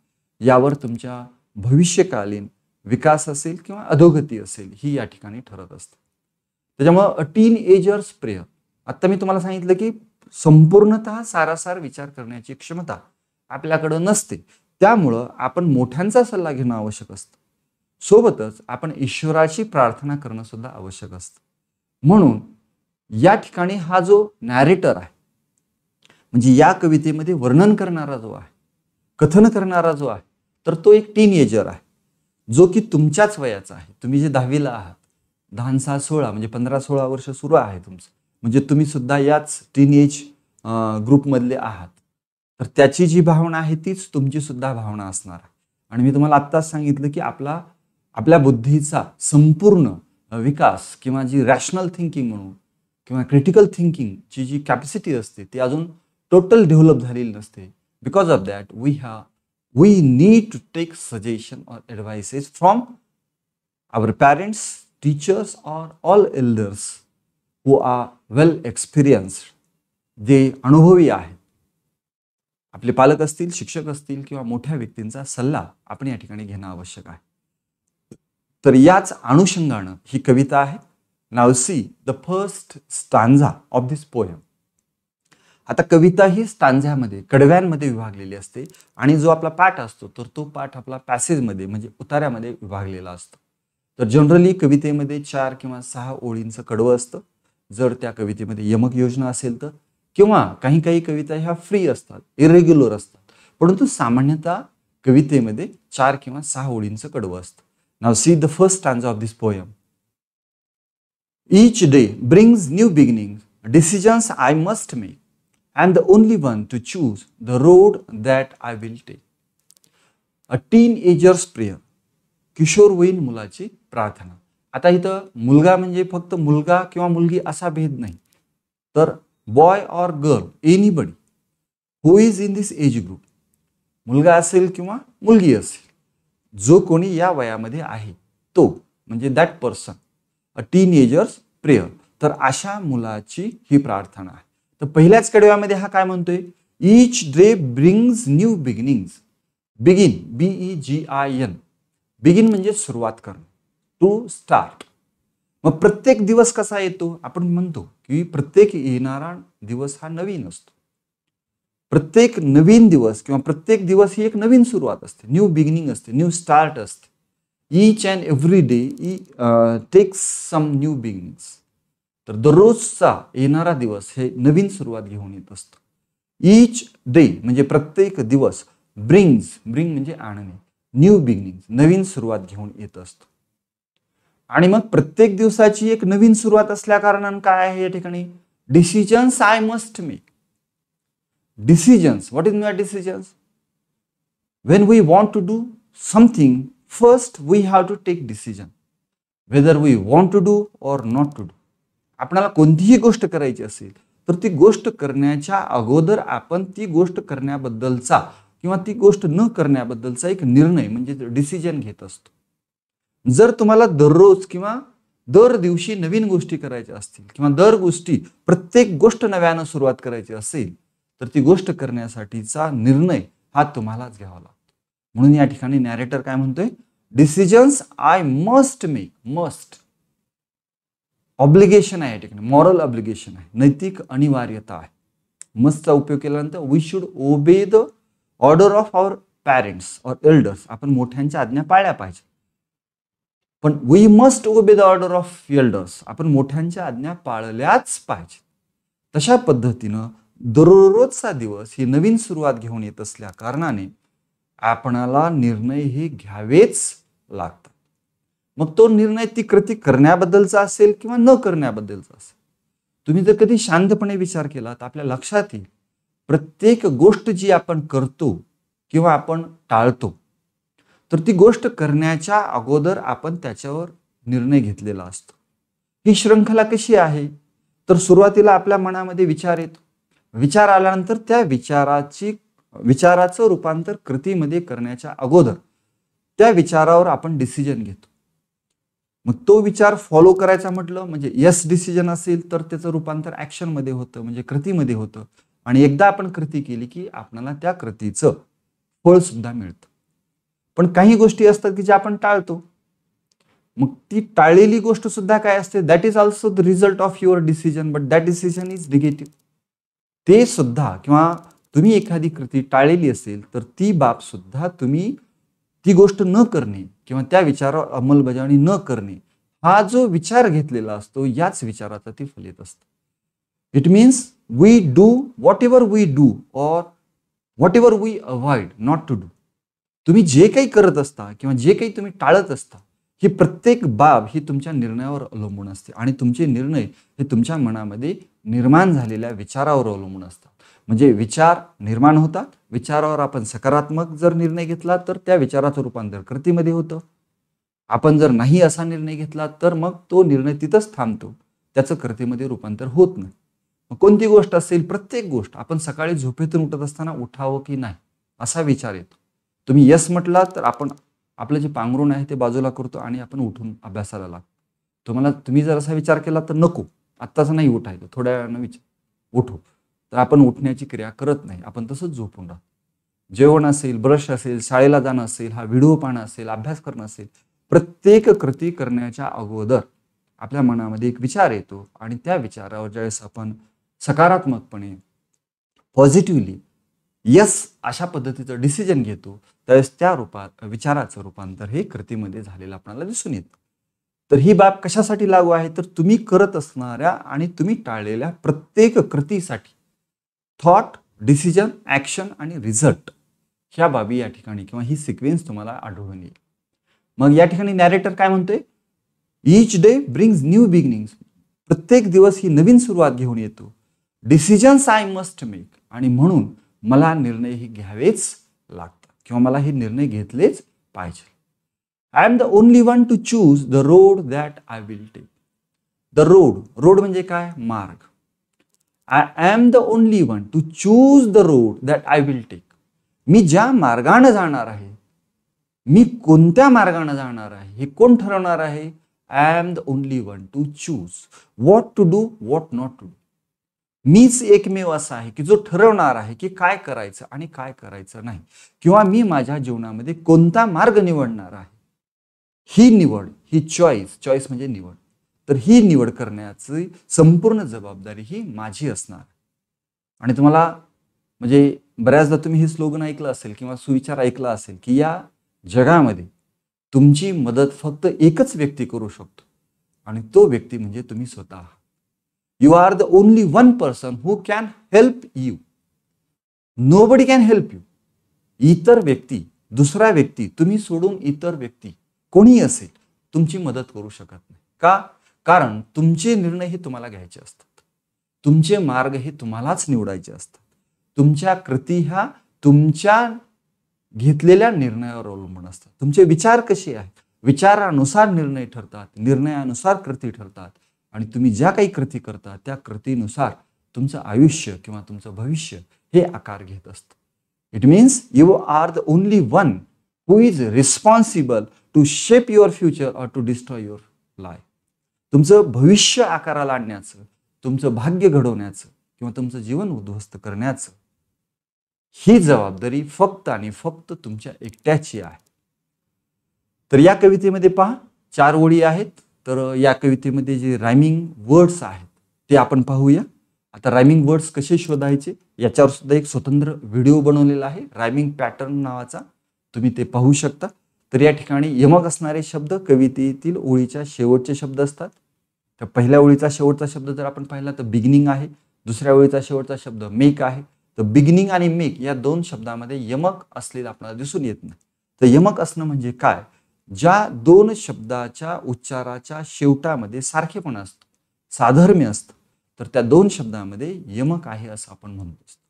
यावर तुमच्या भविष्यकालीन विकास असेल किंवा अधोगती असेल ही या ठिकाणी ठरत असते. त्याच्यामुळं टीन एजर्स प्रेयर आत्ता मी तुम्हाला सांगितलं की संपूर्णतः सारासार विचार करण्याची क्षमता आपल्याकडं नसते. त्यामुळं आपण मोठ्यांचा सल्ला घेणं आवश्यक असतं. सोबतच आपण ईश्वराची प्रार्थना करणं सुद्धा आवश्यक असतं. म्हणून या ठिकाणी हा जो नॅरेटर आहे म्हणजे या कवितेमध्ये वर्णन करणारा जो आहे कथन करणारा जो आहे तर तो एक टीन एजर आहे. जो की तुमच्याच वयाचा आहे. तुम्ही जे दहावीला आहात दहा सहा सोळा म्हणजे पंधरा सोळा वर्ष सुरू आहे तुमचं. म्हणजे तुम्ही सुद्धा याच टीनेज ग्रुपमधले आहात. तर त्याची जी भावना आहे तीच तुमची सुद्धा भावना असणार आहे. आणि मी तुम्हाला आत्ताच सांगितलं की आपला आपल्या बुद्धीचा संपूर्ण विकास किंवा जी रॅशनल थिंकिंग म्हणून किंवा क्रिटिकल थिंकिंगची जी कॅपॅसिटी असते ती अजून टोटल डेव्हलप झालेली नसते. Because of that we have we need to take suggestion or advices from our parents teachers or all elders who are well experienced, जे अनुभवी आहेत. आपले पालक असतील शिक्षक असतील किंवा मोठ्या व्यक्तींचा सल्ला आपण या ठिकाणी घेणं आवश्यक आहे. तर याच अनुषंगानं ही कविता आहे. Now see the first stanza of this poem आता कविता ही स्टांझ्यामध्ये कडव्यांमध्ये विभागलेली असते आणि जो आपला पाठ असतो तर तो पाठ आपला पॅसेजमध्ये म्हणजे उतार्यामध्ये विभागलेला असतो. तर जनरली कवितेमध्ये चार किंवा सहा ओळींचं कडवं असतं. जर त्या कवितेमध्ये यमक योजना असेल तर किंवा काही काही कविता ह्या फ्री असतात इरेग्युलर असतात. परंतु सामान्यतः कवितेमध्ये चार किंवा सहा ओळींचं कडवं असतं. Now see the first stanza of this poem Each day brings new beginnings, decisions I must make, and the only one to choose the road that I will take. A teenager's prayer. किशोरवयीन मुलाची प्रार्थना आता इथं मुलगा म्हणजे फक्त मुलगा किंवा मुलगी असा भेद नाही तर boy or girl anybody who is in this age group मुलगा असेल किंवा मुलगी असेल जो कोणी या वयामध्ये आहे तो म्हणजे that person a teenager's prayer तर अशा मुलाची ही प्रार्थना आहे तर पहिल्याच कडव्यामध्ये हा काय म्हणतोय? Each day brings new beginning begin B E G I N begin म्हणजे सुरुवात करणं. टू स्टार्ट मग प्रत्येक दिवस कसा येतो? आपण म्हणतो की प्रत्येक येणारा दिवस हा नवीन असतो. प्रत्येक नवीन दिवस किंवा प्रत्येक दिवस ही एक नवीन सुरुवात असते. न्यू बिगिनिंग असते. न्यू स्टार्ट असते. Each and every day E takes some new beginnings तर दररोजचा येणारा दिवस हे नवीन सुरुवात घेऊन येत असतं. ईच डे म्हणजे प्रत्येक दिवस ब्रिंग्स ब्रिंग म्हणजे आणणे न्यू बिगिनिंग नवीन सुरुवात घेऊन येत असतो. आणि मग प्रत्येक दिवसाची एक नवीन सुरुवात असल्या कारणानं काय आहे या ठिकाणी? Decisions I must make decisions what is my decisions when we want to do something first we have to take decision whether we want to do or not to do आपल्याला कोणतीही गोष्ट करायची असेल तर ती गोष्ट करण्याच्या अगोदर आपण ती गोष्ट करण्याबद्दलचा किंवा ती गोष्ट न करण्याबद्दलचा एक निर्णय म्हणजे डिसिजन घेत असतो. जर तुम्हाला दररोज किंवा दर दिवशी नवीन गोष्टी करायच्या असतील किंवा दर गोष्टी प्रत्येक गोष्ट नव्यानं सुरुवात करायची असेल तर ती गोष्ट करण्यासाठीचा निर्णय हा तुम्हालाच घ्यावा लागतो. म्हणून या ठिकाणी नॅरेटर काय म्हणतोय? Decisions I must make must obligation आहे या ठिकाणी. मॉरल ऑब्लिगेशन आहे. नैतिक अनिवार्यता आहे. मस्टचा उपयोग केल्यानंतर we should obey the order of our parents or elders आपण मोठ्यांच्या आज्ञा पाळल्या पाहिजे पण we must obey the order of elders आपण मोठ्यांच्या आज्ञा पाळल्याच पाहिजे तशा पद्धतीनं दररोजचा दिवस ही नवीन सुरुवात घेऊन येत असल्या कारणाने आपणाला निर्णय हे घ्यावेच लागतात. मग तो निर्णय ती कृती करण्याबद्दलचा असेल किंवा न करण्याबद्दलचा असेल? तुम्ही जर कधी शांतपणे विचार केला तर आपल्या लक्षात येईल. प्रत्येक गोष्ट जी आपण करतो किंवा आपण टाळतो तर ती गोष्ट करण्याच्या अगोदर आपण त्याच्यावर निर्णय घेतलेला असतो. ही श्रृंखला कशी आहे? तर सुरुवातीला आपल्या मनामध्ये विचार येतो. विचार आल्यानंतर त्या विचाराची विचाराचं रूपांतर कृतीमध्ये करण्याच्या अगोदर त्या विचारावर आपण डिसिजन घेतो. मग तो विचार फॉलो करायचा म्हटलं म्हणजे यस डिसिजन असेल तर त्याचं रूपांतर ॲक्शनमध्ये होतं म्हणजे कृतीमध्ये होतं. आणि एकदा आपण कृती केली की आपल्याला त्या कृतीचं फळ सुद्धा मिळतं. पण काही गोष्टी असतात की ज्या आपण टाळतो. मग ती टाळलेली गोष्ट सुद्धा काय असते? That is also the result of your decision but that decision is negative ते सुद्धा किंवा तुम्ही एखादी कृती टाळलेली असेल तर ती बाब सुद्धा तुम्ही ती गोष्ट न करणे किंवा त्या विचारावर अंमलबजावणी न करणे हा जो विचार घेतलेला असतो याच विचाराचा ती फलित असतं. It means we do whatever we do or whatever we avoid not to do तुम्ही जे काही करत असता किंवा जे काही तुम्ही टाळत असता ही प्रत्येक बाब ही तुमच्या निर्णयावर अवलंबून असते आणि तुमचे निर्णय हे तुमच्या मनामध्ये निर्माण झालेल्या विचारावर अवलंबून असतात. म्हणजे विचार निर्माण होतात. विचारावर आपण सकारात्मक जर निर्णय घेतला तर त्या विचाराचं रूपांतर कृतीमध्ये होतं. आपण जर नाही असा निर्णय घेतला तर मग तो निर्णय तिथंच थांबतो. त्याचं कृतीमध्ये रूपांतर होत नाही. मग कोणती गोष्ट असेल प्रत्येक गोष्ट आपण सकाळी झोपेतून उठत असताना उठावं की नाही असा विचार येतो. तुम्ही यस म्हटला तर आपण आपलं जे पांघरुण आहे ते बाजूला करतो आणि आपण उठून अभ्यासाला लागतो. तुम्हाला तुम्ही जर असा विचार केला तर नको. आत्ताच नाही उठायचं. थोड्या वेळानं विचार. उठू. तर आपण उठण्याची क्रिया करत नाही. आपण तसंच झोपून राहतो. जेवण असेल ब्रश असेल शाळेला जाणं असेल हा व्हिडिओ पाहणं असेल अभ्यास करणं असेल प्रत्येक कृती करण्याच्या अगोदर आपल्या मनामध्ये एक विचार येतो आणि त्या विचारावर ज्यावेळेस आपण सकारात्मकपणे पॉझिटिव्हली यस अशा पद्धतीचं डिसिजन घेतो त्यावेळेस त्या रूपात विचाराचं रूपांतर हे कृतीमध्ये झालेलं आपल्याला दिसून येतं. तर ही बाब कशासाठी लागू आहे? तर तुम्ही करत असणाऱ्या आणि तुम्ही टाळलेल्या प्रत्येक कृतीसाठी थॉट डिसिजन ॲक्शन आणि रिझल्ट ह्या बाबी या ठिकाणी किंवा ही सिक्वेन्स तुम्हाला आढळून येईल. मग या ठिकाणी नॅरेटर काय म्हणतोय? Each day brings new beginning प्रत्येक दिवस ही नवीन सुरुवात घेऊन येतो. डिसिजन्स आय मस्ट मेक आणि म्हणून मला निर्णय हे घ्यावेच लागतात किंवा मला हे निर्णय घेतलेच पाहिजे. I am the only one to choose the road that I will take the road road म्हणजे काय? मार्ग. I am the only one to choose the road that I will take मी ज्या मार्गानं जाणार आहे मी कोणत्या मार्गाने जाणार आहे हे कोण ठरवणार आहे? I am the only one to choose what to do what not to do मीच एकमेव असा आहे की जो ठरवणार आहे की काय करायचं आणि काय करायचं नाही. किंवा मी माझ्या जीवनामध्ये कोणता मार्ग निवडणार आहे? ही निवड ही चॉईस चॉईस म्हणजे निवड. तर ही निवड करण्याची संपूर्ण जबाबदारी ही माझी असणार. आणि तुम्हाला म्हणजे बऱ्याचदा तुम्ही हे स्लोगन ऐकलं असेल किंवा सुविचार ऐकला असेल की या जगामध्ये तुमची मदत फक्त एकच व्यक्ती करू शकतो आणि तो व्यक्ती म्हणजे तुम्ही स्वतः. You are the only one person who can help you nobody can help you इतर व्यक्ती दुसरा व्यक्ती तुम्ही सोडून इतर व्यक्ती कोणी असेल तुमची मदत करू शकत नाही. का? कारण तुमचे निर्णय हे तुम्हाला घ्यायचे असतात. तुमचे मार्ग हे तुम्हालाच निवडायचे असतात. तुमच्या कृती ह्या तुमच्या घेतलेल्या निर्णयावर अवलंबून असतात. तुमचे विचार कसे आहेत? विचारानुसार निर्णय ठरतात निर्णयानुसार कृती ठरतात आणि तुम्ही ज्या काही कृती करता त्या कृतीनुसार तुमचं आयुष्य किंवा तुमचं भविष्य हे आकार घेत असतं. It means you are the only one who is responsible to shape your future or to destroy your life तुमचं भविष्य आकाराला आणण्याचं तुमचं भाग्य घडवण्याचं किंवा तुमचं जीवन उद्ध्वस्त करण्याचं ही जबाबदारी फक्त आणि फक्त तुमच्या एकट्याची आहे. तर या कवितेमध्ये पहा चार ओळी आहेत तर या कवितेमध्ये जे रायमिंग वर्ड्स आहेत ते आपण पाहूया. आता रायमिंग वर्ड्स कसे शोधायचे याच्यावर सुद्धा एक स्वतंत्र व्हिडिओ बनवलेला आहे रायमिंग पॅटर्न नावाचा. तुम्ही ते पाहू शकता. तर या ठिकाणी यमक असणारे शब्द कवितेतील ओळीच्या शेवटचे शब्द असतात. तर पहिल्या ओळीचा शेवटचा शब्द जर आपण पाहिला तर बिगिनिंग आहे. दुसऱ्या ओळीचा शेवटचा शब्द मेक आहे. तर बिगिनिंग आणि मेक या दोन शब्दामध्ये यमक असलेलं आपल्याला दिसून येत नाही. तर यमक असणं म्हणजे काय? ज्या दोन शब्दाच्या उच्चाराच्या शेवटामध्ये सारखेपणा असतो साधर्म्य असतं तर त्या दोन शब्दामध्ये यमक आहे असं आपण म्हणतो असतो.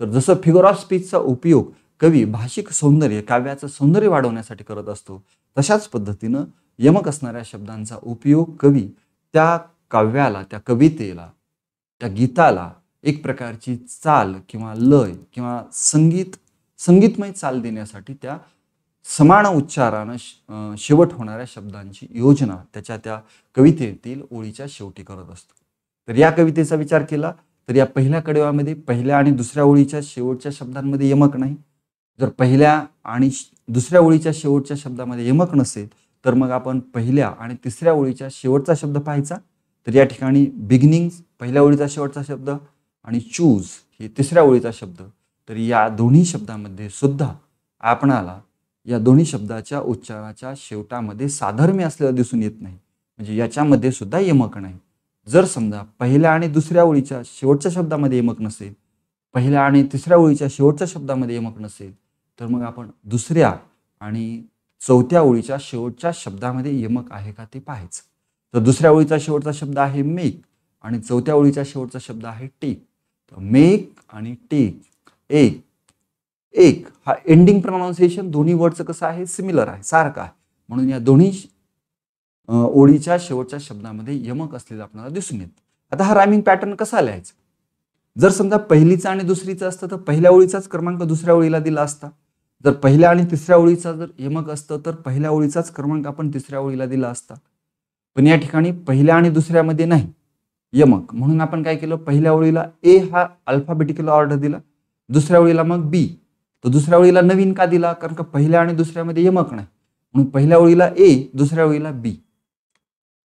तर जसं फिगर ऑफ स्पीचचा उपयोग कवी भाषिक सौंदर्य काव्याचं सौंदर्य वाढवण्यासाठी करत असतो तशाच पद्धतीनं यमक असणाऱ्या शब्दांचा उपयोग कवी त्या काव्याला त्या कवितेला त्या गीताला एक प्रकारची चाल किंवा लय किंवा संगीत संगीतमय चाल देण्यासाठी त्या समान उच्चारानं शेवट होणाऱ्या शब्दांची योजना त्याच्या त्या कवितेतील ओळीच्या शेवटी करत असतो. तर या कवितेचा विचार केला तर या पहिल्या कडव्यामध्ये पहिल्या आणि दुसऱ्या ओळीच्या शेवटच्या शब्दांमध्ये यमक नाही. जर पहिल्या आणि दुसऱ्या ओळीच्या शेवटच्या शब्दामध्ये यमक नसेल तर मग आपण पहिल्या आणि तिसऱ्या ओळीच्या शेवटचा शब्द पाहायचा. तर या ठिकाणी बिगिनिंग पहिल्या ओळीचा शेवटचा शब्द आणि चूज हे तिसऱ्या ओळीचा शब्द. तर या दोन्ही शब्दामध्ये सुद्धा आपणाला या दोन्ही शब्दाच्या उच्चाराच्या शेवटामध्ये साधर्म्य असलेलं दिसून येत नाही. म्हणजे याच्यामध्ये सुद्धा यमक नाही. जर समजा पहिल्या आणि दुसऱ्या ओळीच्या शेवटच्या शब्दामध्ये यमक नसेल पहिल्या आणि तिसऱ्या ओळीच्या शेवटच्या शब्दामध्ये यमक नसेल तर मग आपण दुसऱ्या आणि चौथ्या ओळीच्या शेवटच्या शब्दामध्ये यमक आहे का ते पाहायचं. तर दुसऱ्या ओळीचा शेवटचा शब्द आहे मेक आणि चौथ्या ओळीचा शेवटचा शब्द आहे टेक. तर मेक आणि टेक एक एक. हा एंडिंग प्रोनाऊन्सिएशन दोन्ही वर्डचं कसं आहे? सिमिलर आहे सारखं आहे. म्हणून या दोन्ही ओळीच्या शेवटच्या शब्दामध्ये यमक असलेलं आपल्याला दिसून येत. आता हा रायमिंग पॅटर्न कसा लिहायचा? जर समजा पहिलीचा आणि दुसरीचा असतं तर पहिल्या ओळीचाच क्रमांक दुसऱ्या ओळीला दिला असता. जर पहिल्या आणि तिसऱ्या ओळीचा जर यमक असतं तर पहिल्या ओळीचाच क्रमांक आपण तिसऱ्या ओळीला दिला असता. पण या ठिकाणी पहिल्या आणि दुसऱ्यामध्ये नाही यमक. म्हणून आपण काय केलं? पहिल्या ओळीला ए हा अल्फाबेटिकल ऑर्डर दिला. दुसऱ्या ओळीला मग बी. तर दुसऱ्या ओळीला नवीन का दिला? कारण का पहिल्या आणि दुसऱ्यामध्ये यमक नाही. म्हणून पहिल्या ओळीला ए दुसऱ्या ओळीला बी.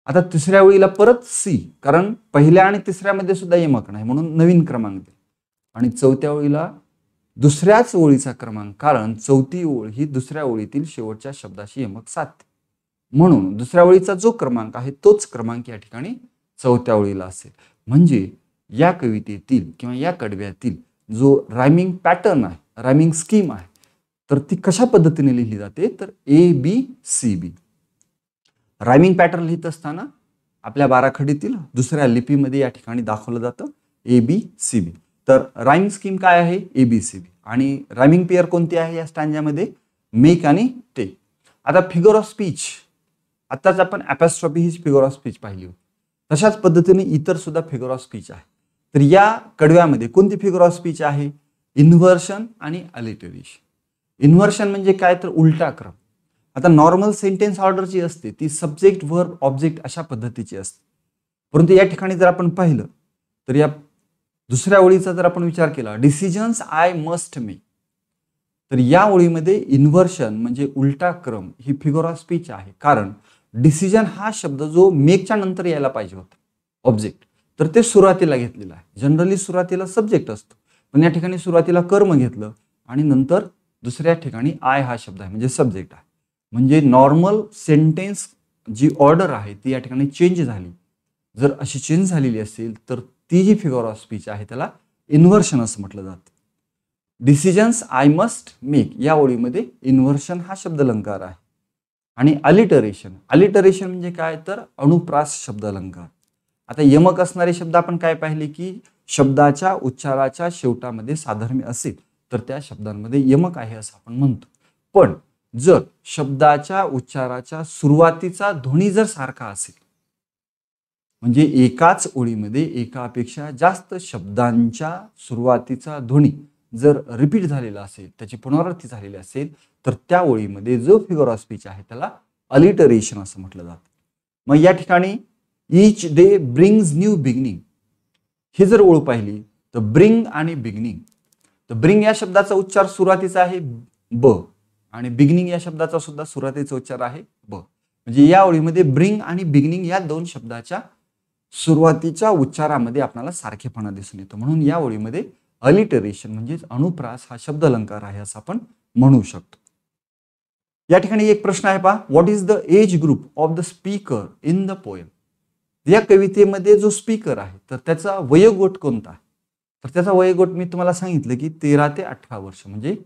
आता तिसऱ्या ओळीला परत सी कारण पहिल्या आणि तिसऱ्यामध्ये सुद्धा यमक नाही म्हणून नवीन क्रमांक दिला. आणि चौथ्या ओळीला दुसऱ्याच ओळीचा क्रमांक कारण चौथी ओळ ही दुसऱ्या ओळीतील शेवटच्या शब्दाशी यमक साधते. म्हणून दुसऱ्या ओळीचा जो क्रमांक आहे तोच क्रमांक या ठिकाणी चौथ्या ओळीला असेल. म्हणजे या कवितेतील किंवा या कडव्यातील जो रायमिंग पॅटर्न आहे रायमिंग स्कीम आहे तर ती कशा पद्धतीने लिहिली जाते? तर A B C B rhyming pattern लिहित असताना आपल्या बाराखडीतील दुसऱ्या लिपीमध्ये या ठिकाणी दाखवलं जातं ए बी सी बी तर रायमिंग स्कीम काय आहे? ए बी सी बी आणि रायमिंग पेअर कोणती आहे या स्टँजामध्ये? मेक आणि टेक आता फिगर ऑफ स्पीच आत्ताच आपण ॲपॅस्ट्रॉफी ही फिगर ऑफ स्पीच पाहिली होती. तशाच पद्धतीने इतर सुद्धा फिगर ऑफ स्पीच आहे. तर या कडव्यामध्ये कोणती फिगर ऑफ स्पीच आहे? इन्व्हर्शन आणि अलिटरेशन इन्व्हर्शन म्हणजे काय? तर उलटा क्रम. आता नॉर्मल सेंटेन्स ऑर्डर जी असते ती सब्जेक्ट वर्ब ऑब्जेक्ट अशा पद्धतीची असते. परंतु या ठिकाणी जर आपण पाहिलं तर या दुसऱ्या ओळीचा जर आपण विचार केला डिसिजन्स आय मस्ट मेक तर या ओळीमध्ये इन्व्हर्शन म्हणजे उलटा क्रम ही फिगर ऑफ स्पीच आहे. कारण डिसिजन हा शब्द जो मेकच्या नंतर यायला पाहिजे होता. ऑब्जेक्ट तर ते सुरुवातीला घेतलेलं आहे. जनरली सुरुवातीला सब्जेक्ट असतो. पण या ठिकाणी सुरुवातीला कर्म घेतलं आणि नंतर दुसऱ्या ठिकाणी आय हा शब्द आहे म्हणजे सब्जेक्ट आहे. म्हणजे नॉर्मल सेंटेन्स जी ऑर्डर आहे ती या ठिकाणी चेंज झाली. जर अशी चेंज झालेली असेल तर ती जी फिगर ऑफ स्पीच आहे त्याला इन्व्हर्शन असं म्हटलं जातं. डिसिजन्स आय मस्ट मेक या ओळीमध्ये इन्व्हर्शन हा शब्दलंकार आहे. आणि अलिटरेशन अलिटरेशन म्हणजे काय? तर अणुप्रास शब्दलंकार. आता यमक असणारे शब्द आपण काय पाहिले की शब्दाच्या उच्चाराच्या शेवटामध्ये साधर्म्य असेल तर त्या शब्दांमध्ये यमक आहे असं आपण म्हणतो. पण जर शब्दाच्या उच्चाराच्या सुरुवातीचा ध्वनी जर सारखा असेल म्हणजे एकाच ओळीमध्ये एकापेक्षा जास्त शब्दांच्या सुरुवातीचा ध्वनी जर रिपीट झालेला असेल त्याची पुनरावृत्ती झालेली असेल तर त्या ओळीमध्ये जो फिगर ऑफ स्पीच आहे त्याला अलिटरेशन असं म्हटलं जातं. मग या ठिकाणी each day brings new beginning ही जर ओळ पाहिली तर ब्रिंग आणि बिगनिंग तर ब्रिंग या शब्दाचा उच्चार सुरुवातीचा आहे ब आणि बिगनिंग या शब्दाचा सुद्धा सुरुवातीचा उच्चार आहे ब. म्हणजे या ओळीमध्ये ब्रिंग आणि बिगनिंग या दोन शब्दाच्या सुरुवातीच्या उच्चारामध्ये आपल्याला सारखेपणा दिसून येतो. म्हणून या ओळीमध्ये अलिटरेशन म्हणजेच अनुप्रास हा शब्द अलंकार आहे असं आपण म्हणू शकतो. या ठिकाणी एक प्रश्न आहे पहा. What is the age group of the speaker in the poem या कवितेमध्ये जो स्पीकर आहे तर त्याचा वयोगट कोणता आहे? तर त्याचा वयोगट मी तुम्हाला सांगितलं की तेरा ते अठरा वर्ष म्हणजे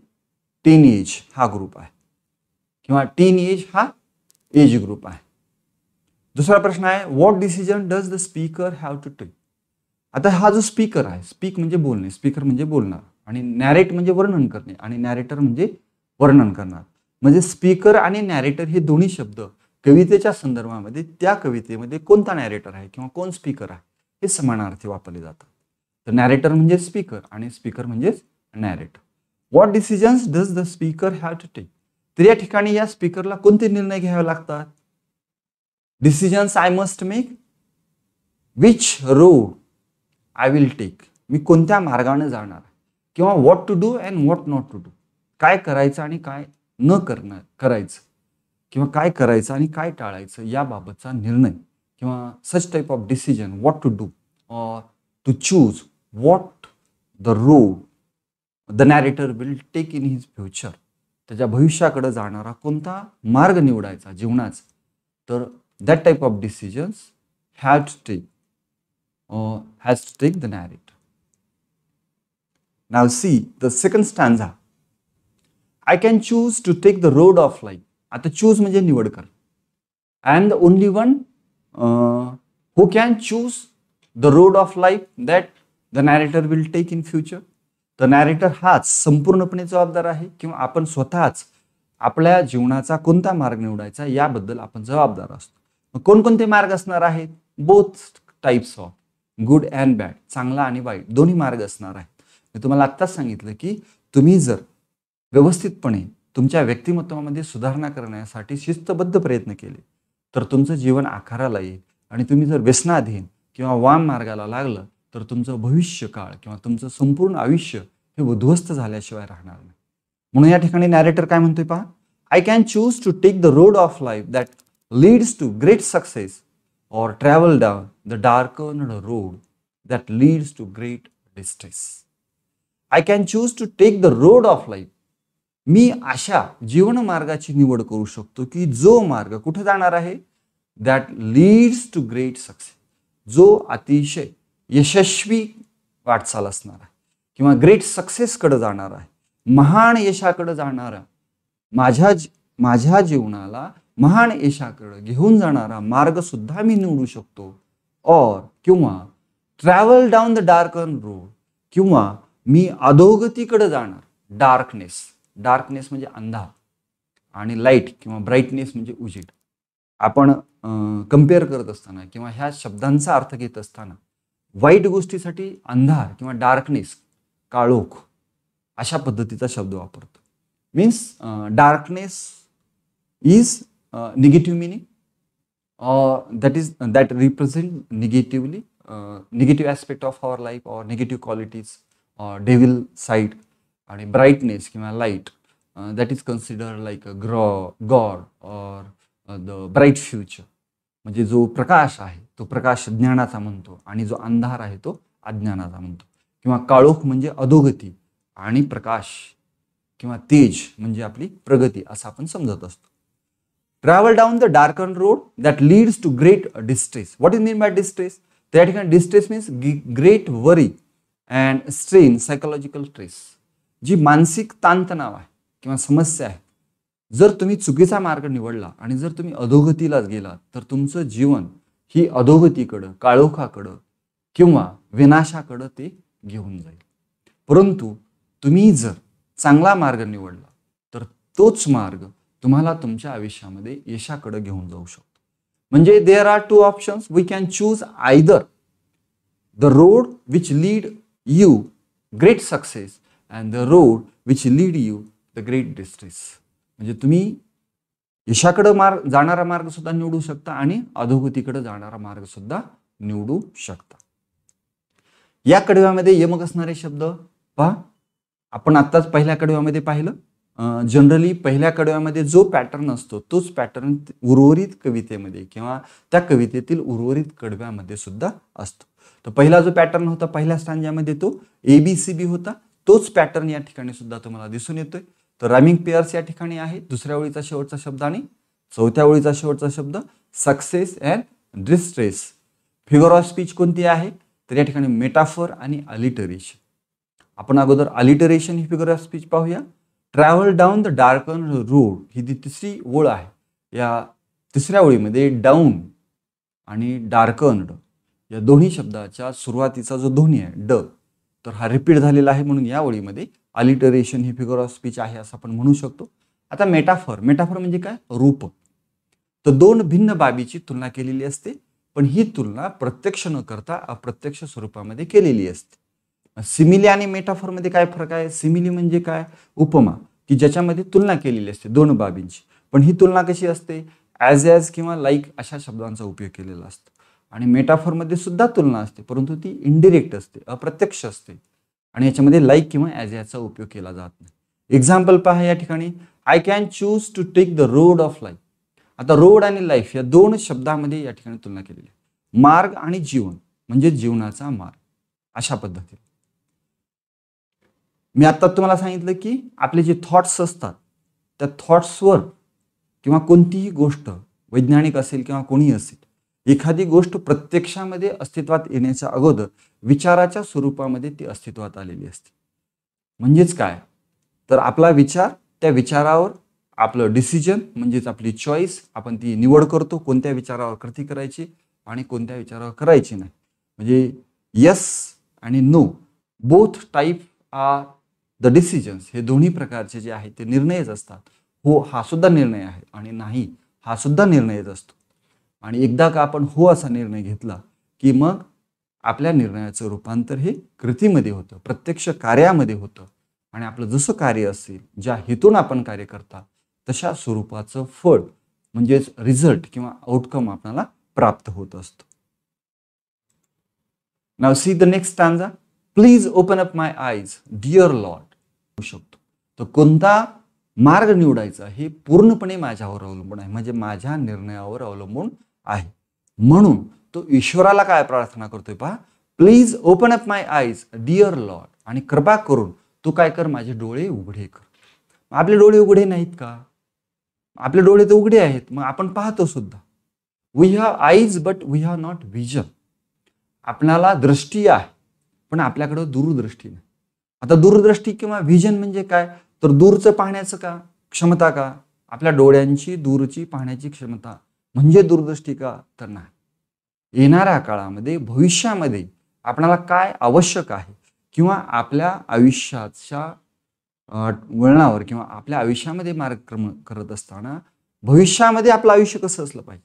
टीन एज हा ग्रुप आहे. किंवा टीन एज हा एज ग्रुप आहे. दुसरा प्रश्न आहे what decision does the speaker have to take आता हा जो स्पीकर आहे स्पीक म्हणजे बोलणे स्पीकर म्हणजे बोलणार आणि नॅरेट म्हणजे वर्णन करणे आणि नॅरेटर म्हणजे वर्णन करणार. म्हणजे स्पीकर आणि नॅरेटर हे दोन्ही शब्द कवितेच्या संदर्भामध्ये त्या कवितेमध्ये कोणता नॅरेटर आहे किंवा कोण स्पीकर आहे हे समानार्थी वापरले जातात. तर नॅरेटर म्हणजे स्पीकर आणि स्पीकर म्हणजेच narrator what decisions does the speaker have to take तर या ठिकाणी या स्पीकरला कोणते निर्णय घ्यावे लागतात? Decisions I must make which road I will take मी कोणत्या मार्गाने जाणार? किंवा what to do and what not to do काय करायचं आणि काय न करणार करायचं? किंवा काय करायचं आणि काय टाळायचं? याबाबतचा निर्णय किंवा such type of decision what to do or to choose what the road the narrator will take in his future त्याच्या भविष्याकडे जाणारा कोणता मार्ग निवडायचा जीवनाचा? तर that type of decisions have to take has to take the narrator now see the second stanza I can choose to take the road of life आता choose म्हणजे निवड कर and the only one who can choose the road of life that the narrator will take in future तर narrator हाच संपूर्णपणे जबाबदार आहे किंवा आपण स्वतःच आपल्या जीवनाचा कोणता मार्ग निवडायचा याबद्दल आपण जबाबदार असतो कोणकोणते मार्ग असणार आहेत? Both types of good and bad चांगला आणि वाईट. दोन्ही मार्ग असणार आहेत. मी तुम्हाला आत्ताच सांगितलं की तुम्ही जर व्यवस्थितपणे तुमच्या व्यक्तिमत्वामध्ये सुधारणा करण्यासाठी शिस्तबद्ध प्रयत्न केले तर तुमचं जीवन आकाराला येईल. आणि तुम्ही जर व्यसनाधीन किंवा वाम मार्गाला लागलं तर तुमचं भविष्य काळ किंवा तुमचं संपूर्ण आयुष्य हे उद्ध्वस्त झाल्याशिवाय राहणार नाही. म्हणून या ठिकाणी नॅरेटर काय म्हणतोय पहा? I can choose to take the road of life that leads to great success or travel down the darkened road that leads to great distress. I can choose to take the road of life. मी अशा जीवनमार्गाची निवड करू शकतो की जो मार्ग कुठे जाणार आहे that leads to great success जो अतिशय यशस्वी वाटचाल असणार आहे किंवा ग्रेट सक्सेसकडे जाणार आहे महान यशाकडे जाणारा माझ्या माझ्या जीवनाला महान यशाकडं घेऊन जाणारा मार्ग सुद्धा मी निवडू शकतो. और किंवा travel down the darken road किंवा मी अधोगतीकडे जाणार. डार्कनेस डार्कनेस म्हणजे अंधार. आणि लाइट किंवा ब्राईटनेस म्हणजे उजेड. आपण कंपेअर करत असताना किंवा ह्या शब्दांचा अर्थ घेत असताना वाईट गोष्टीसाठी अंधार किंवा डार्कनेस काळोख अशा पद्धतीचा शब्द वापरतो. Means darkness is uh, negative meaning or that is that represent negatively uh, negative aspect of our life or negative qualities or devil side आणि ब्राईटनेस किंवा light that is consider like a grand god or the bright future म्हणजे जो प्रकाश आहे तो प्रकाश ज्ञानाचा म्हणतो आणि जो अंधार आहे तो अज्ञानाचा म्हणतो किंवा काळोख म्हणजे अधोगती आणि प्रकाश किंवा तेज म्हणजे आपली प्रगती असं आपण समजत असतो travel down the darken road that leads to great distress what is mean by distress त्या ठिकाणी distress means great worry and strain psychological stress जी मानसिक ताणतणाव आहे किंवा समस्या आहे जर तुम्ही चुकीचा मार्ग निवडला आणि जर तुम्ही अधोगतीलाच गेलात तर तुमचं जीवन ही अधोगतीकडं काळोखाकडं किंवा विनाशाकडं ते घेऊन जाईल परंतु तुम्ही जर चांगला मार्ग निवडला तर तोच मार्ग तुम्हाला तुमच्या आयुष्यामध्ये यशाकडे घेऊन जाऊ शकतो. म्हणजे there are two options we can choose either the road which lead you great success and the road which lead you the great distress म्हणजे तुम्ही यशाकडे मार्ग जाणारा मार्ग सुद्धा निवडू शकता आणि अधोगतीकडे जाणारा मार्ग सुद्धा निवडू शकता. या कडव्यामध्ये यमक असणारे शब्द पहा. आपण आत्ताच पहिल्या कडव्यामध्ये पाहिलं. जनरली पहिल्या कडव्यामध्ये जो पॅटर्न असतो तोच पॅटर्न उर्वरित कवितेमध्ये किंवा त्या कवितेतील उर्वरित कडव्यामध्ये सुद्धा असतो. तर पहिला जो पॅटर्न होता पहिल्या स्टांजामध्ये तो ए बी सी बी होता. तोच पॅटर्न या ठिकाणी सुद्धा तुम्हाला दिसून येतोय. तर रॅमिंग पेअर्स या ठिकाणी आहे. दुसऱ्या ओळीचा शेवटचा शब्द आणि चौथ्या ओळीचा शेवटचा शब्द success and distress figure of speech कोणती आहे? तर या ठिकाणी मेटाफर आणि अलिटरेशन आपण अगोदर अलिटरेशन ही फिगर ऑफ स्पीच पाहूया. Travel down the darken road ही ती तिसरी ओळ आहे या तिसऱ्या ओळीमध्ये डाऊन आणि डार्कन्ड या दोन्ही शब्दाच्या सुरुवातीचा जो ध्वनी आहे ड तर हा रिपीट झालेला आहे म्हणून या ओळीमध्ये अलिटरेशन ही फिगर ऑफ स्पीच आहे असं आपण म्हणू शकतो. आता मेटाफर मेटाफर म्हणजे काय? रूप. तर दोन भिन्न बाबीची तुलना केलेली असते पण ही तुलना प्रत्यक्ष न करता अप्रत्यक्ष स्वरूपामध्ये केलेली असते. सिमिली आणि मेटाफॉरमध्ये काय फरक आहे? सिमिली म्हणजे काय? उपमा की ज्याच्यामध्ये तुलना केलेली असते दोन बाबींची. पण ही तुलना कशी असते? ॲज ॲज किंवा लाईक अशा शब्दांचा उपयोग केलेला असतो. आणि मेटाफॉरमध्ये सुद्धा तुलना असते परंतु ती इनडिरेक्ट असते अप्रत्यक्ष असते. आणि याच्यामध्ये लाईक किंवा ॲज ॲजचा उपयोग केला जात नाही. एक्झाम्पल पहा या ठिकाणी. I can choose to take the road of life आता रोड आणि लाईफ या दोन शब्दामध्ये या ठिकाणी तुलना केलेली आहे. मार्ग आणि जीवन म्हणजे जीवनाचा मार्ग. अशा पद्धतीने. मी आत्ता तुम्हाला सांगितलं की आपले जे थॉट्स असतात त्या थॉट्सवर किंवा कोणतीही गोष्ट वैज्ञानिक असेल किंवा कोणी असेल एखादी गोष्ट प्रत्यक्षामध्ये अस्तित्वात येण्याच्या अगोदर विचाराच्या स्वरूपामध्ये ती अस्तित्वात आलेली असते. म्हणजेच काय? तर आपला विचार त्या विचारावर आपलं डिसिजन म्हणजेच आपली चॉईस आपण ती निवड करतो कोणत्या विचारावर कृती करायची आणि कोणत्या विचारावर करायची नाही. म्हणजे यस आणि no both type are the decisions हे दोन्ही प्रकारचे जे आहेत ते निर्णयच असतात. हो हा सुद्धा निर्णय आहे आणि नाही हा सुद्धा निर्णयच असतो. आणि एकदा का आपण हो असा निर्णय घेतला की मग आपल्या निर्णयाचं रूपांतर हे कृतीमध्ये होतं प्रत्यक्ष कार्यामध्ये होतं. आणि आपलं जसं कार्य असेल ज्या हेतून आपण कार्य करता तशा स्वरूपाचं फळ म्हणजेच रिझल्ट किंवा आउटकम आपल्याला प्राप्त होत असतो. Now see the next stanza please open up my eyes dear Lord शकतो. तर कोणता मार्ग निवडायचा हे पूर्णपणे माझ्यावर अवलंबून आहे. म्हणजे माझ्या निर्णयावर अवलंबून आहे. म्हणून तो ईश्वराला काय प्रार्थना करतोय पहा. Please open up my eyes dear Lord आणि कृपा करून तू काय कर माझे डोळे उघडे कर. आपले डोळे उघडे नाहीत का? आपले डोळे तर उघडे आहेत. मग आपण पाहतो सुद्धा. We have eyes but we have not vision आपल्याला दृष्टी आहे पण आपल्याकडं दूरदृष्टी नाही. आता दूरदृष्टी किंवा व्हिजन म्हणजे काय? तर दूरचं पाहण्याचं का? क्षमता का? आपल्या डोळ्यांची दूरची पाहण्याची क्षमता. म्हणजे दूरदृष्टी का? तर नाही. येणाऱ्या काळामध्ये भविष्यामध्ये आपणाला काय आवश्यक आहे? किंवा आपल्या आयुष्याच्या वळणावर किंवा आपल्या आयुष्यामध्ये मार्गक्रमण करत असताना भविष्यामध्ये आपलं आयुष्य कसं असलं पाहिजे?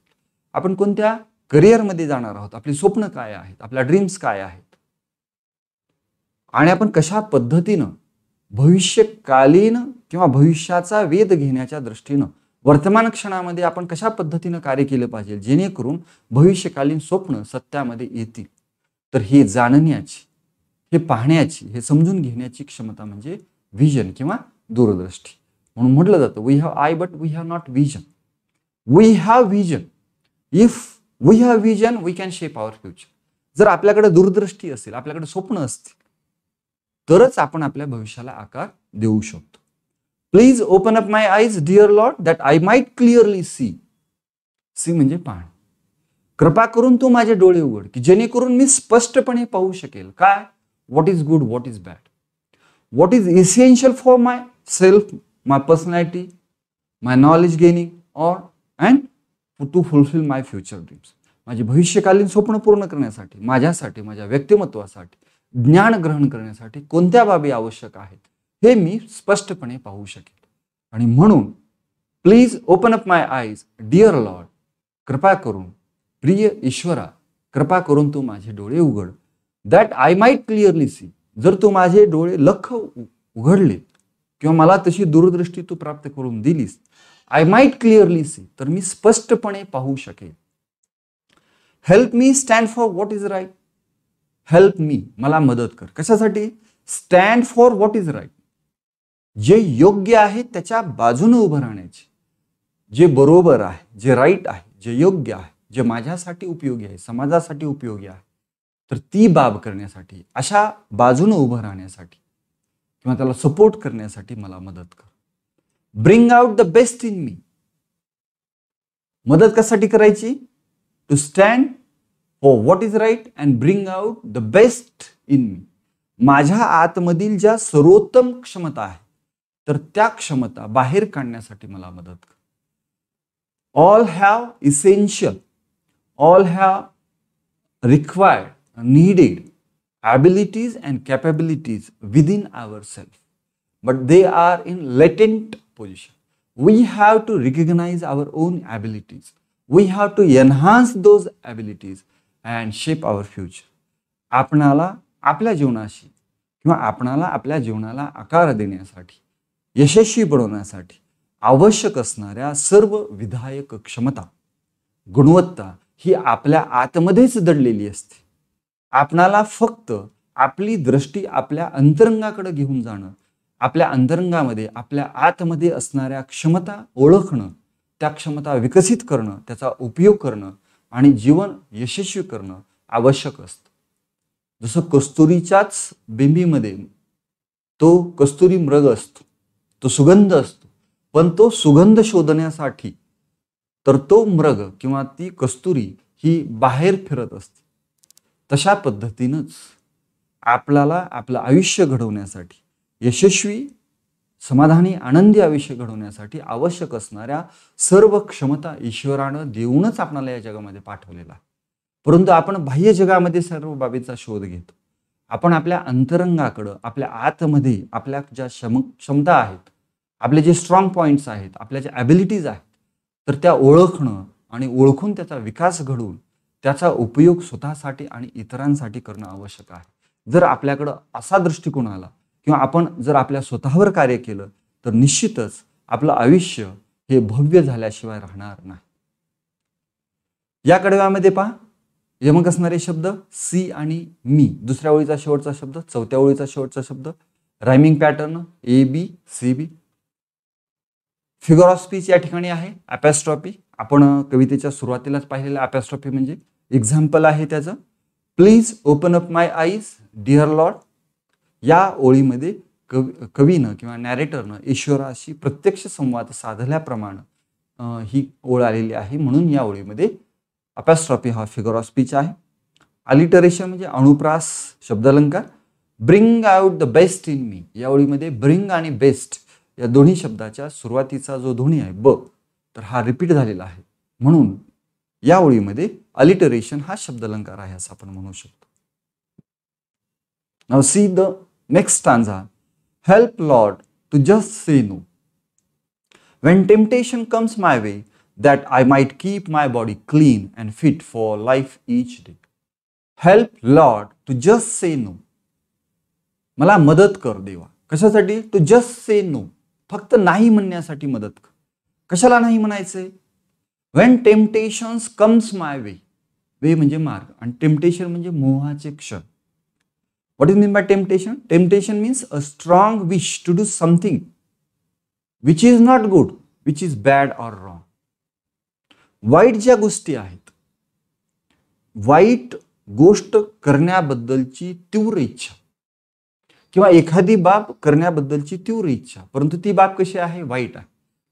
आपण कोणत्या करिअरमध्ये जाणार आहोत? आपली स्वप्न काय आहेत? आपल्या ड्रीम्स काय आहेत? आणि आपण कशा पद्धतीनं भविष्यकालीन किंवा भविष्याचा वेध घेण्याच्या दृष्टीनं वर्तमान क्षणामध्ये आपण कशा पद्धतीनं कार्य केलं पाहिजे जेणेकरून भविष्यकालीन स्वप्न सत्यामध्ये येतील? तर हे जाणण्याची हे पाहण्याची हे समजून घेण्याची क्षमता म्हणजे व्हिजन किंवा दूरदृष्टी. म्हणून म्हटलं जातं we have eye but we have not vision we have vision if we have vision we can shape our future जर आपल्याकडे दूरदृष्टी असेल आपल्याकडे स्वप्न असतील तरच आपण आपल्या भविष्याला आकार देऊ शकतो. Please open up my eyes dear Lord that I might clearly see see म्हणजे पाहणे. कृपा करून तू माझे डोळे उघड की जेणेकरून मी स्पष्टपणे पाहू शकेल. काय? What is good what is bad what is essential for myself my personality my knowledge gaining or and to fulfil my future dreams माझे भविष्यकालीन स्वप्न पूर्ण करण्यासाठी माझ्यासाठी माझ्या व्यक्तिमत्वासाठी ज्ञान ग्रहण करण्यासाठी कोणत्या बाबी आवश्यक आहेत हे मी स्पष्टपणे पाहू शकेल आणि म्हणून please open up my eyes dear Lord कृपा करून प्रिय ईश्वरा कृपा करून तू माझे डोळे उघड. That I might clearly see जर तू माझे डोळे लख उघडले किंवा मला तशी दूरदृष्टी तू प्राप्त करून दिलीस आय माईट क्लिअरली सी तर मी स्पष्टपणे पाहू शकेल help me stand for what is right help me मला मदत कर. कशासाठी? Stand for what is right जे योग्य आहे त्याच्या बाजूने उभं राहण्याचे. जे बरोबर आहे जे राईट आहे जे योग्य आहे जे माझ्यासाठी उपयोगी आहे समाजासाठी उपयोगी आहे तर ती बाब करण्यासाठी अशा बाजूने उभं राहण्यासाठी किंवा त्याला सपोर्ट करण्यासाठी मला मदत कर. Bring out the best in me मदत कशासाठी करायची? To stand for what is right and bring out the best in me माझ्या आतमधील ज्या सर्वोत्तम क्षमता आहे तर त्या क्षमता बाहेर काढण्यासाठी मला मदत कर all have essential all have required needed abilities and capabilities within ourselves, but they are in latent position. We have to recognize our own abilities. We have to enhance those abilities and shape our future आपणाला आपल्या जीवनाशी किंवा आपणाला आपल्या जीवनाला आकार देण्यासाठी यशस्वी बनवण्यासाठी आवश्यक असणाऱ्या सर्व विधायक क्षमता गुणवत्ता ही आपल्या आतमध्येच दडलेली असते. आपणाला फक्त आपली दृष्टी आपल्या अंतरंगाकडे घेऊन जाणं आपल्या अंतरंगामध्ये आपल्या आतमध्ये असणाऱ्या क्षमता ओळखणं त्या क्षमता विकसित करणं त्याचा उपयोग करणं आणि जीवन यशस्वी करणं आवश्यक असतं. जसं कस्तुरीच्याच बिंबीमध्ये तो कस्तुरी मृग असतो तो सुगंध असतो पण तो सुगंध शोधण्यासाठी तर तो मृग किंवा ती कस्तुरी ही बाहेर फिरत असते. तशा पद्धतीनंच आपल्याला आपलं आयुष्य घडवण्यासाठी यशस्वी समाधानी आनंदी आयुष्य घडवण्यासाठी आवश्यक असणाऱ्या सर्व क्षमता ईश्वरानं देऊनच आपणाला या जगामध्ये पाठवलेला आहे. परंतु आपण बाह्य जगामध्ये सर्व बाबीचा शोध घेतो. आपण आपल्या अंतरंगाकडं आपल्या आतमध्ये आपल्या ज्या क्षम क्षमता आहेत आपले जे स्ट्रॉंग पॉईंट्स आहेत आपल्या ज्या ॲबिलिटीज आहेत तर त्या ओळखणं आणि ओळखून त्याचा विकास घडवून त्याचा उपयोग स्वतःसाठी आणि इतरांसाठी करणं आवश्यक आहे. जर आपल्याकडं असा दृष्टिकोन आला किंवा आपण जर आपल्या स्वतःवर कार्य केलं तर निश्चितच आपलं आयुष्य हे भव्य झाल्याशिवाय राहणार नाही. या कडव्यामध्ये पहा यमक असणारे शब्द सी आणि मी दुसऱ्या ओळीचा शेवटचा शब्द चौथ्या ओळीचा शेवटचा शब्द rhyming pattern A B C B figure of speech या ठिकाणी आहे अपॅस्ट्रॉपी आपण कवितेच्या सुरुवातीलाच पाहिलेलं अपॅस्ट्रॉपी म्हणजे एक्झाम्पल आहे त्याचं. Please open up my eyes dear Lord या ओळीमध्ये कवी कवीनं किंवा नॅरेटरनं ईश्वराशी प्रत्यक्ष संवाद साधल्याप्रमाणे ही ओळ आलेली आहे. म्हणून या ओळीमध्ये अपॅस्ट्रॉपी हा फिगर ऑफ स्पीच आहे. अलिटरेशन म्हणजे अणुप्रास शब्दालंकार. Bring out the best in me या ओळीमध्ये ब्रिंग आणि बेस्ट या दोन्ही शब्दाच्या सुरुवातीचा जो ध्वनी आहे ब तर हा रिपीट झालेला आहे. म्हणून या ओळीमध्ये अलिटरेशन हा शब्दालंकार आहे असं आपण म्हणू शकतो. Now see the next stanza. Help Lord, to just say no when temptation comes my way that I might keep my body clean and fit for life each day. Help Lord, to just say no मला मदत कर देवा. कशासाठी? To just say no फक्त नाही म्हणण्यासाठी मदत कर. कशाला नाही म्हणायचंय वेन टेम्पटेशन्स कम्स माय वे वे म्हणजे मार्ग. आणि टेम्पटेशन म्हणजे मोहाचे क्षण. What is mean by temptation Temptation means a strong wish to do something which is not good which is bad or wrong. वाईट ज्या गोष्टी आहेत वाईट गोष्ट करण्याबद्दलची तीव्र इच्छा. किंवा एखादी बाब करण्याबद्दलची तीव्र इच्छा. परंतु ती बाब कशी आहे? वाईट आहे.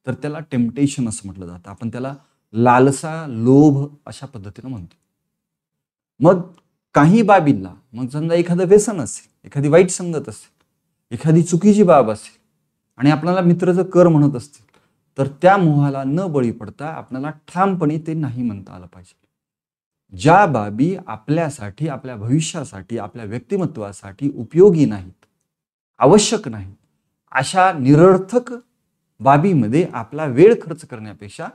तर त्याला टेम्पटेशन असं म्हटलं जातं. आपण त्याला लालसा लोभ अशा पद्धतीनं म्हणतो. मग काही बाबींना मग समजा एखादं व्यसन असेल एखादी वाईट संगत असेल एखादी चुकीची बाब असेल आणि आपल्याला मित्र जर कर म्हणत असतील तर त्या मोहाला न बळी पडता आपल्याला ठामपणे ते नाही म्हणता आलं पाहिजे. ज्या बाबी आपल्यासाठी आपल्या भविष्यासाठी आपल्या व्यक्तिमत्वासाठी उपयोगी नाहीत आवश्यक नाही अशा निरर्थक बाबीमध्ये आपला वेळ खर्च करण्यापेक्षा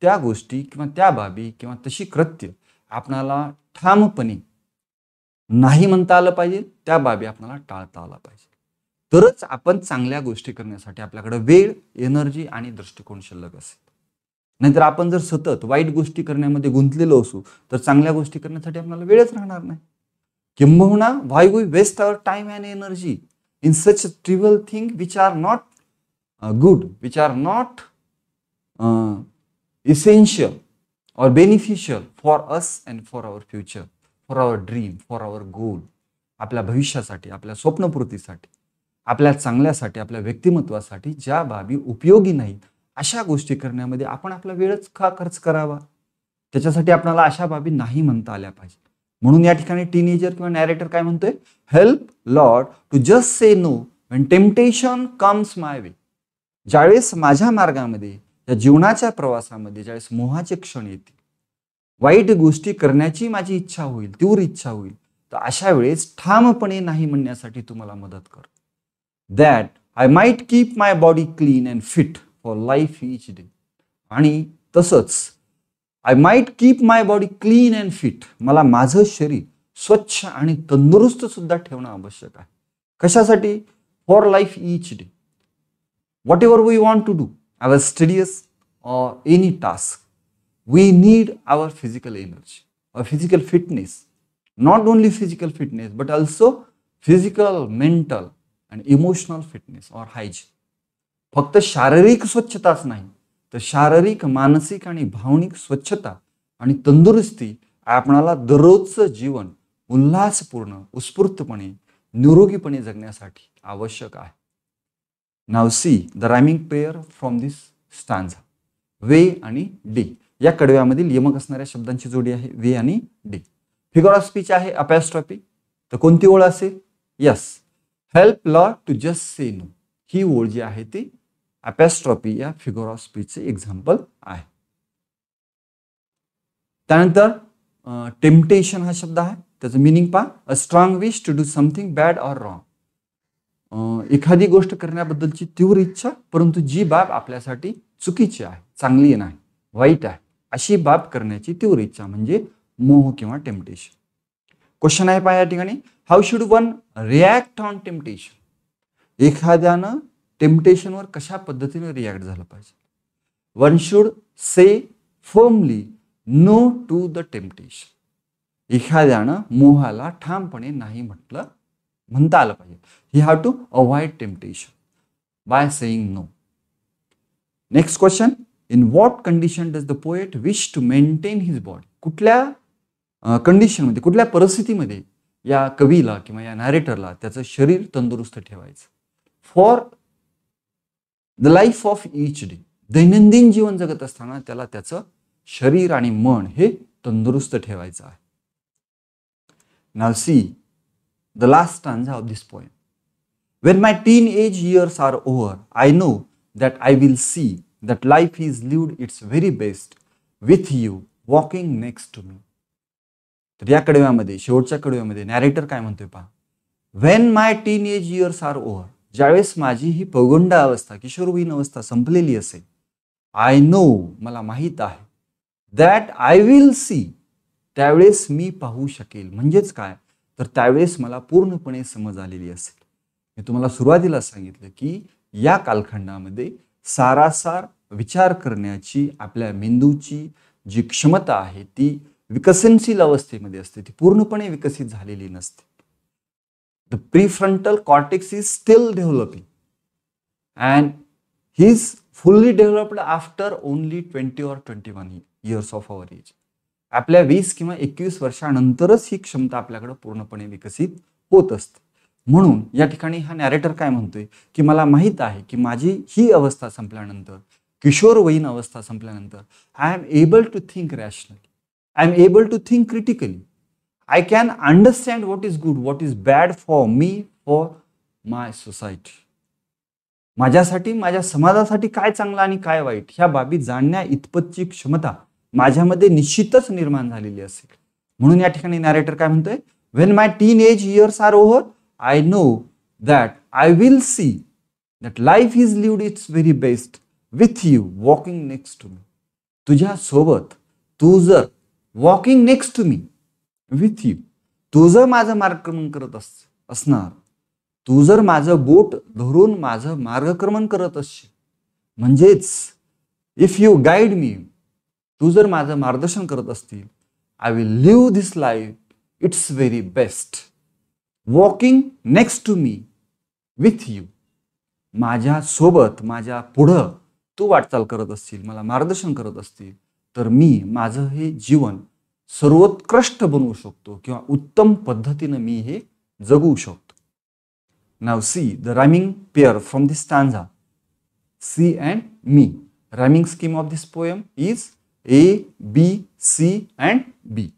त्या गोष्टी किंवा त्या बाबी किंवा तशी कृत्य आपणाला ठामपणे नाही म्हणता आलं पाहिजे त्या बाबी आपल्याला टाळता आला पाहिजे. तरच आपण चांगल्या गोष्टी करण्यासाठी आपल्याकडे वेळ एनर्जी आणि दृष्टिकोन शिल्लक असेल. नाहीतर आपण जर सतत वाईट गोष्टी करण्यामध्ये गुंतलेलो असू तर चांगल्या गोष्टी करण्यासाठी आपल्याला वेळच राहणार नाही. किंबहुना why we waste our time and energy in such trivial thing which are not good which are not essential or beneficial for us and for our future for our dream for our goal आपल्या भविष्यासाठी आपल्या स्वप्नपूर्तीसाठी आपल्या चांगल्यासाठी आपल्या व्यक्तिमत्वासाठी ज्या बाबी उपयोगी नाहीत अशा गोष्टी करण्यामध्ये आपण आपला वेळच का खर्च करावा? त्याच्यासाठी आपल्याला अशा बाबी नाही म्हणता आल्या पाहिजे म्हणून या ठिकाणी टीनेजर किंवा नॅरेटर काय म्हणतोय? Help Lord to just say no when temptation comes my way ज्यावेळेस माझ्या मार्गामध्ये या जीवनाच्या प्रवासामध्ये ज्यावेळेस मोहाचे क्षण येतील वाईट गोष्टी करण्याची माझी इच्छा होईल तीव्र इच्छा होईल. तर अशा वेळेस ठामपणे नाही म्हणण्यासाठी तुम्हाला मदत कर that I might keep my body clean and fit for life each day आणि तसंच I might keep my body clean and fit मला माझं शरीर स्वच्छ आणि तंदुरुस्त सुद्धा ठेवणं आवश्यक आहे. कशासाठी? For life each day whatever we want to do our studies or any task we need our physical energy or physical fitness. Not only physical fitness, but also physical, mental and emotional fitness or hygiene. फक्त शारीरिक स्वच्छताच नाही तर शारीरिक मानसिक आणि भावनिक स्वच्छता आणि तंदुरुस्ती आपणाला दररोजचं जीवन उल्हासपूर्ण उत्स्फूर्तपणे निरोगीपणे जगण्यासाठी आवश्यक आहे now see the rhyming prayer from this stanza way आणि डी या कडव्यामधील यमक असणाऱ्या शब्दांची जोडी आहे वे आणि डी. फिगर ऑफ स्पीच आहे अपॅस्ट्रॉपी. तर कोणती ओळ असेल? Yes. Help Lord to just say no. ही ओळ जी आहे ती अपॅस्ट्रॉपी या फिगर ऑफ स्पीचचे एक्झाम्पल आहे. त्यानंतर टेम्पटेशन हा शब्द आहे. त्याचं मिनिंग पहा. A strong wish to do something bad or wrong. एखादी गोष्ट करण्याबद्दलची तीव्र इच्छा परंतु जी बाब आपल्यासाठी चुकीची आहे चांगली नाही वाईट आहे अशी बाब करण्याची तीव्र इच्छा म्हणजे मोह किंवा टेम्पटेशन क्वेश्चन आहे पहा या ठिकाणी. How should one react on temptation एखाद्यानं टेम्पटेशनवर कशा पद्धतीने रिॲक्ट झालं पाहिजे? One should say firmly no to the temptation एखाद्यानं मोहाला ठामपणे नाही म्हटलं म्हणता आलं पाहिजे. He have to avoid temptation by saying no next question in what condition does the poet wish to maintain his body कुठल्या कंडिशनमध्ये कुठल्या परिस्थितीमध्ये या कवीला किंवा या नॅरेटरला त्याचं शरीर तंदुरुस्त ठेवायचं? For the life of each day दैनंदिन जीवन जगत असताना त्याला त्याचं शरीर आणि मन हे तंदुरुस्त ठेवायचं आहे. Now see the last stanza of this point when my teenage years are over I know that I will see that life is lived its very best with you walking next to me. तर या कडव्यामध्ये शेवटच्या कडव्यामध्ये narrator काय म्हणतोय पहा. When my teenage years are over ज्यावेळेस माझी ही पौगंड अवस्था किशोरवयीन अवस्था संपलेली असेल आय नो मला माहीत आहे दॅट आय विल सी त्यावेळेस मी पाहू शकेल. म्हणजेच काय? तर त्यावेळेस मला पूर्णपणे समज आलेली असेल. मी तुम्हाला सुरुवातीला सांगितलं की या कालखंडामध्ये सारासार विचार करण्याची आपल्या मेंदूची जी क्षमता आहे ती विकसनशील अवस्थेमध्ये असते. ती पूर्णपणे विकसित झालेली नसते. The prefrontal cortex is still developing and he is fully developed after only twenty or twenty one years of our age आपल्या वीस किंवा एकवीस वर्षानंतरच ही क्षमता आपल्याकडे पूर्णपणे विकसित होत असते. म्हणून या ठिकाणी हा नॅरेटर काय म्हणतोय? की मला माहीत आहे की माझी ही अवस्था संपल्यानंतर किशोरवयीन अवस्था संपल्यानंतर I am able to think rationally I am able to think critically I can understand what is good what is bad for me for my society माझ्यासाठी माझ्या समाजासाठी काय चांगलं आणि काय वाईट ह्या बाबी जाणण्या इतपतची क्षमता माझ्यामध्ये निश्चितच निर्माण झालेली असेल. म्हणून या ठिकाणी नॅरेटर काय म्हणतोय? When my teenage years are over I know that I will see that life is lived its very best with you walking next to me. तुझ्यासोबत तू जर walking next to me with you तू जर माझं मार्गक्रमण करत अस असणार. तू जर माझं बोट धरून माझं मार्गक्रमण करत असशील म्हणजेच इफ यू गाईड मी तू जर माझं मार्गदर्शन करत असतील I will live this life its very best walking next to me with you माझ्या सोबत माझ्या पुढं तू वाटचाल करत असतील मला मार्गदर्शन करत असतील तर मी माझं हे जीवन सर्वोत्कृष्ट बनवू शकतो किंवा उत्तम पद्धतीनं मी हे जगू शकतो. Now see the rhyming pair from this stanza see and me rhyming scheme of this poem is A B C and B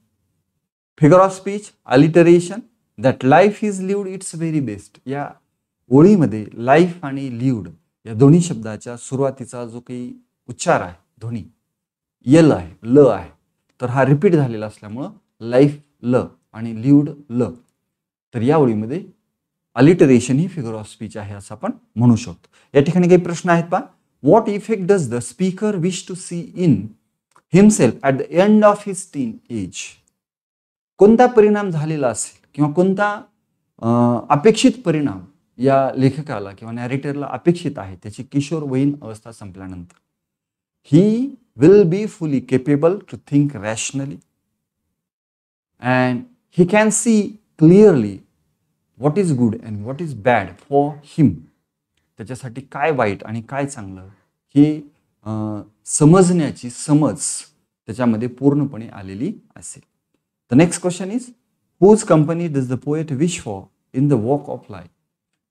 figure of speech alliteration that life is lived its very best या ओळीमध्ये life आणि lived या दोन्ही शब्दाच्या सुरुवातीचा जो काही उच्चार आहे ध्वनी यल आहे ल आहे तर हा रिपीट झालेला असल्यामुळं लाईफ ल आणि लिव्ड ल. तर या ओळीमध्ये अलिटरेशन ही फिगर ऑफ स्पीच आहे असं आपण म्हणू शकतो. या ठिकाणी काही प्रश्न आहेत पा what effect does the speaker wish to see in himself at the end of his teenage कोणता परिणाम झालेला असेल? किंवा कोणता अपेक्षित परिणाम या लेखकाला किंवा नॅरेटरला अपेक्षित आहे त्याची किशोरवयीन अवस्था संपल्यानंतर. He will be fully capable to think rationally and he can see clearly what is good and what is bad for him त्याच्यासाठी काय वाईट आणि काय चांगलं हे अं, समजण्याची समज त्याच्यामध्ये पूर्णपणे आलेली असेल. The next question is whose company does the poet wish for in the walk of life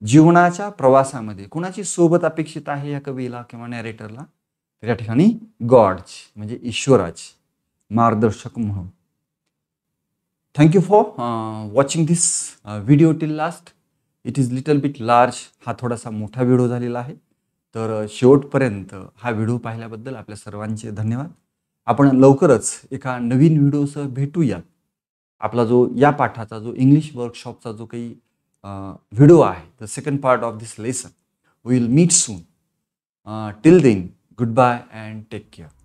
जीवनाच्या प्रवासामध्ये कुणाची सोबत अपेक्षित आहे या कवीला किंवा नॅरेटरला तर या ठिकाणी गॉडची म्हणजे ईश्वराची मार्गदर्शक म्हणून. Thank you for watching this video till last it is little bit large हा थोडासा मोठा व्हिडिओ झालेला आहे. तर uh, शेवटपर्यंत हा व्हिडिओ पाहिल्याबद्दल आपल्या सर्वांचे धन्यवाद. आपण लवकरच एका नवीन व्हिडिओसह भेटूयात. आपला जो या पाठाचा जो इंग्लिश वर्कशॉपचा जो काही व्हिडिओ आहे the second part of this lesson we will meet soon till then good bye and take care